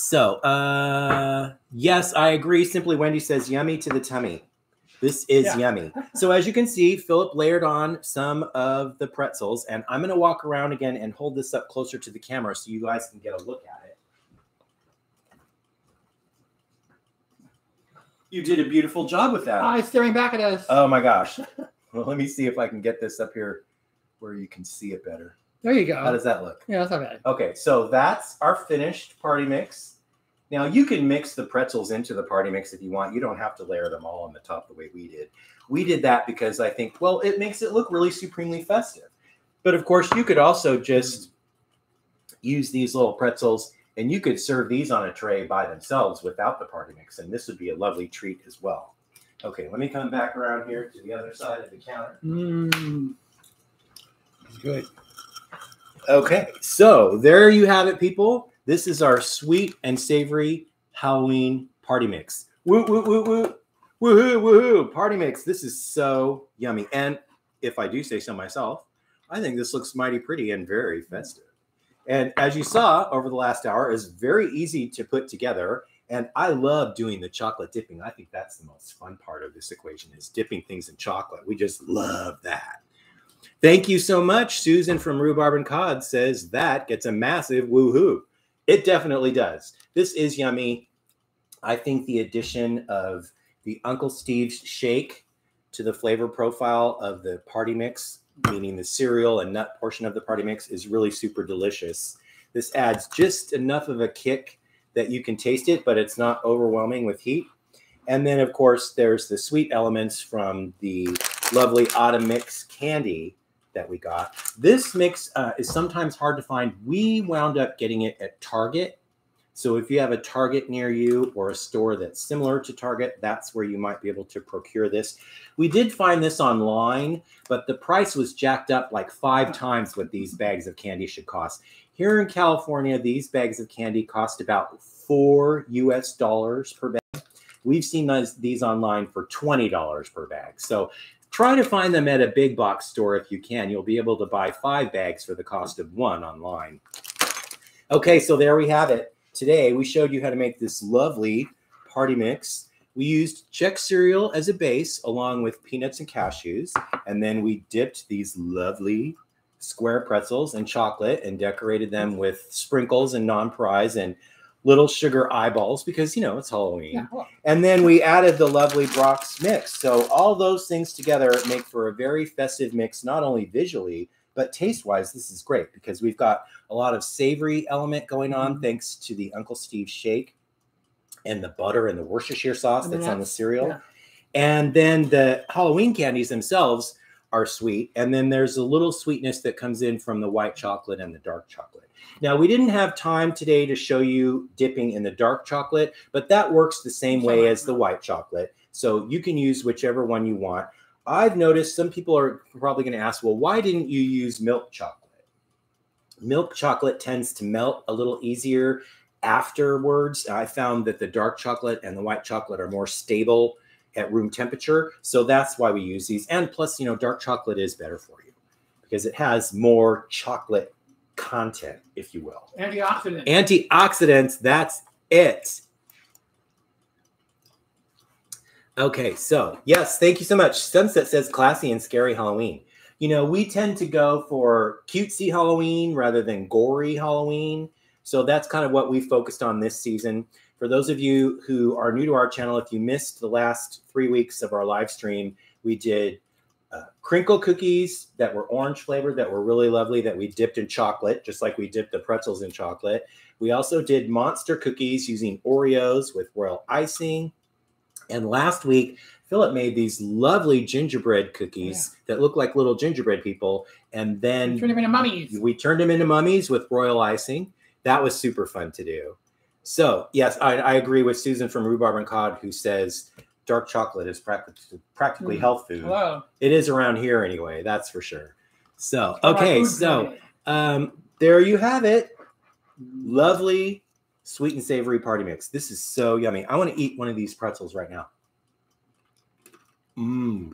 So, uh, yes, I agree. Simply Wendy says, yummy to the tummy. This is Yeah. yummy. So, as you can see, Philip layered on some of the pretzels, and I'm going to walk around again and hold this up closer to the camera so you guys can get a look at it. You did a beautiful job with that. It's staring back at us. Oh my gosh. Well, let me see if I can get this up here where you can see it better. There you go. How does that look? yeah, that's not bad. Okay, so that's our finished party mix. Now you can mix the pretzels into the party mix if you want. You don't have to layer them all on the top the way we did. We did that because I think, well, it makes it look really supremely festive. But of course, you could also just use these little pretzels and you could serve these on a tray by themselves without the party mix. And this would be a lovely treat as well. Okay, let me come back around here to the other side of the counter. Mm. Good. Okay, so there you have it, people. This is our sweet and savory Halloween party mix. Woo, woo, woo, woo. Woohoo, woohoo. Party mix. This is so yummy. And if I do say so myself, I think this looks mighty pretty and very festive. And as you saw over the last hour, is very easy to put together. And I love doing the chocolate dipping. I think that's the most fun part of this equation is dipping things in chocolate. We just love that. Thank you so much. Susan from Rhubarb and Cod says that gets a massive woohoo. It definitely does. This is yummy. I think the addition of the Uncle Steve's shake to the flavor profile of the party mix, meaning the cereal and nut portion of the party mix, is really super delicious. This adds just enough of a kick that you can taste it, but it's not overwhelming with heat. And then, of course, there's the sweet elements from the lovely autumn mix candy that we got. This mix uh, is sometimes hard to find. We wound up getting it at Target. So if you have a Target near you or a store that's similar to Target, that's where you might be able to procure this. We did find this online, but the price was jacked up like five times what these bags of candy should cost. Here in California, these bags of candy cost about four US dollars per bag. We've seen these, these online for $20 per bag. So Try to find them at a big box store if you can. You'll be able to buy five bags for the cost of one online. Okay, so there we have it. Today, we showed you how to make this lovely party mix. We used Chex cereal as a base along with peanuts and cashews. And then we dipped these lovely square pretzels in chocolate and decorated them with sprinkles and nonpareils and little sugar eyeballs because you know it's Halloween. Yeah. And then we added the lovely Brach's mix. So all those things together make for a very festive mix, not only visually but taste wise. This is great because we've got a lot of savory element going on mm-hmm. thanks to the Uncle Steve shake and the butter and the Worcestershire sauce that's on the cereal. Yeah. And then the Halloween candies themselves are sweet. And then there's a little sweetness that comes in from the white chocolate and the dark chocolate. Now, we didn't have time today to show you dipping in the dark chocolate, but that works the same way as the white chocolate. So you can use whichever one you want. I've noticed some people are probably going to ask, well, why didn't you use milk chocolate? Milk chocolate tends to melt a little easier afterwards. I found that the dark chocolate and the white chocolate are more stable at room temperature. So that's why we use these. And plus, you know, dark chocolate is better for you because it has more chocolate content, if you will. Antioxidants. Antioxidants, that's it. Okay, so yes, thank you so much. Sunset says classy and scary Halloween. You know, we tend to go for cutesy Halloween rather than gory Halloween. So that's kind of what we focused on this season. For those of you who are new to our channel, if you missed the last three weeks of our live stream, we did uh, crinkle cookies that were orange flavored that were really lovely that we dipped in chocolate, just like we dipped the pretzels in chocolate. We also did monster cookies using Oreos with royal icing. And last week, Philip made these lovely gingerbread cookies yeah. that look like little gingerbread people. And then we turned them into mummies. We turned them into mummies with royal icing. That was super fun to do. So yes, I, I, agree with Susan from Rhubarb and Cod who says dark chocolate is practically practically mm. health food. Hello. It is around here anyway, that's for sure. So okay, so um, there you have it. Lovely sweet and savory party mix. This is so yummy. I want to eat one of these pretzels right now. Mmm.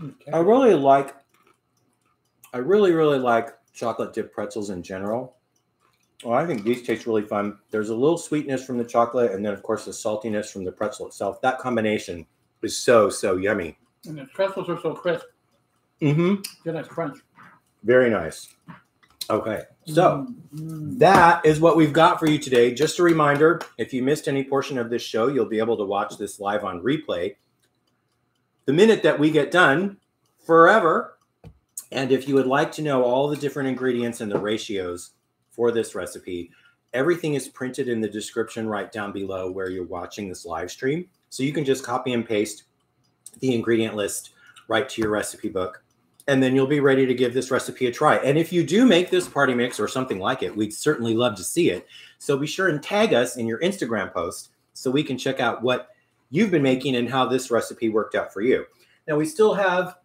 Okay. I really like. I really really like chocolate dip pretzels in general. Well, I think these taste really fun. There's a little sweetness from the chocolate, and then of course the saltiness from the pretzel itself. That combination is so so yummy. And the pretzels are so crisp. Mm-hmm. Get nice crunch. Very nice. Okay, so mm-hmm. that is what we've got for you today. Just a reminder: if you missed any portion of this show, you'll be able to watch this live on replay. The minute that we get done, forever. And if you would like to know all the different ingredients and the ratios for this recipe. Everything is printed in the description right down below where you're watching this live stream. So you can just copy and paste the ingredient list right to your recipe book. And then you'll be ready to give this recipe a try. And if you do make this party mix or something like it, we'd certainly love to see it. So be sure and tag us in your Instagram post so we can check out what you've been making and how this recipe worked out for you. Now, we still have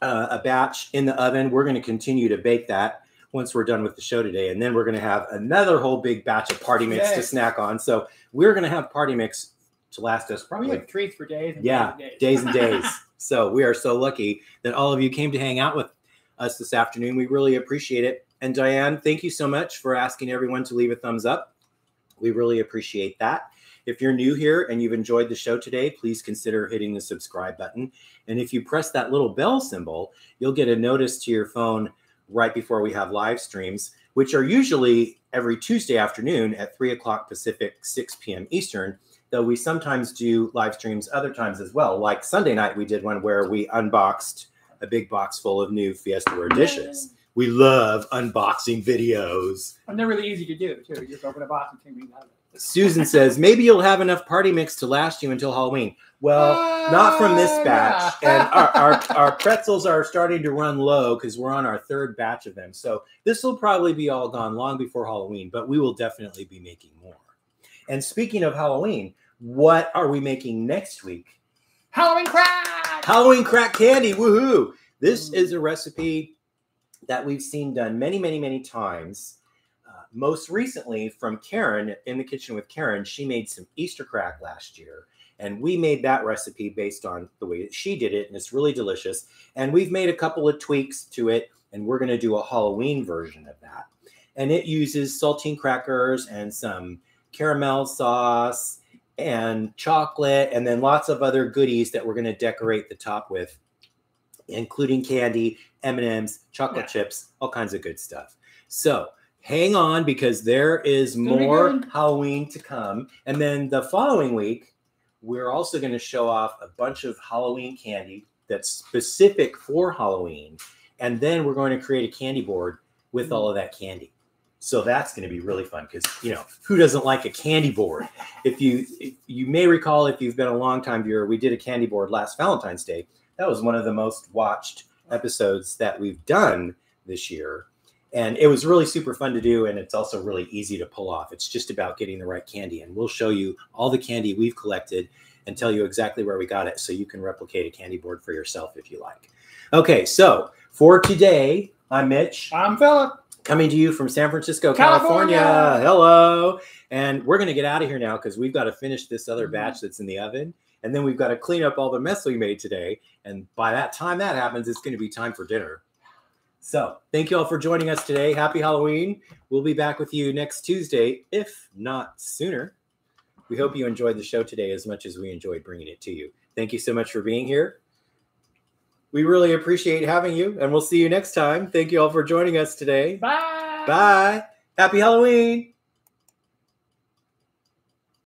uh, a batch in the oven. We're going to continue to bake that once we're done with the show today. And then we're going to have another whole big batch of party mix to snack on. So we're going to have party mix to last us probably have treats for days. yeah, days, days and days. so we are so lucky that all of you came to hang out with us this afternoon. We really appreciate it. And Diane, thank you so much for asking everyone to leave a thumbs up. We really appreciate that. If you're new here and you've enjoyed the show today, please consider hitting the subscribe button. And if you press that little bell symbol, you'll get a notice to your phone right before we have live streams, which are usually every Tuesday afternoon at 3 o'clock Pacific, 6 p.m. Eastern. Though we sometimes do live streams other times as well. Like Sunday night, we did one where we unboxed a big box full of new Fiestaware dishes. We love unboxing videos. And they're really easy to do too. You just open a box and take things out of it. Susan says, maybe you'll have enough party mix to last you until Halloween. Well, not from this Uh, batch. And our, our, our pretzels are starting to run low because we're on our third batch of them. So this will probably be all gone long before Halloween, but we will definitely be making more. And speaking of Halloween, what are we making next week? Halloween crack. Halloween crack candy. Woohoo! This Mm. is a recipe that we've seen done many, many, many times. Most recently from Karen in the kitchen with Karen, she made some Easter crack last year. And we made that recipe based on the way that she did it. And it's really delicious. And we've made a couple of tweaks to it. And we're going to do a Halloween version of that. And it uses saltine crackers and some caramel sauce and chocolate, and then lots of other goodies that we're going to decorate the top with, including candy, M&Ms, chocolate Yeah. chips, all kinds of good stuff. So hang on because there is more. Halloween to come. And then the following week, we're also going to show off a bunch of Halloween candy that's specific for Halloween. And then we're going to create a candy board with all of that candy. So that's going to be really fun because you know who doesn't like a candy board? If you if you may recall, if you've been a long time viewer, we did a candy board last Valentine's Day. That was one of the most watched episodes that we've done this year, and it was really super fun to do. And it's also really easy to pull off. It's just about getting the right candy, and we'll show you all the candy we've collected and tell you exactly where we got it, so you can replicate a candy board for yourself if you like. Okay, so for today, I'm Mitch I'm Philip. coming to you from San Francisco, California. California. Hello. And we're going to get out of here now because we've got to finish this other Mhm. batch that's in the oven. And then we've got to clean up all the mess we made today. And by that time that happens, it's going to be time for dinner. So thank you all for joining us today. Happy Halloween. We'll be back with you next Tuesday, if not sooner. We hope you enjoyed the show today as much as we enjoyed bringing it to you. Thank you so much for being here. We really appreciate having you, and we'll see you next time. Thank you all for joining us today. Bye. Bye. Happy Halloween.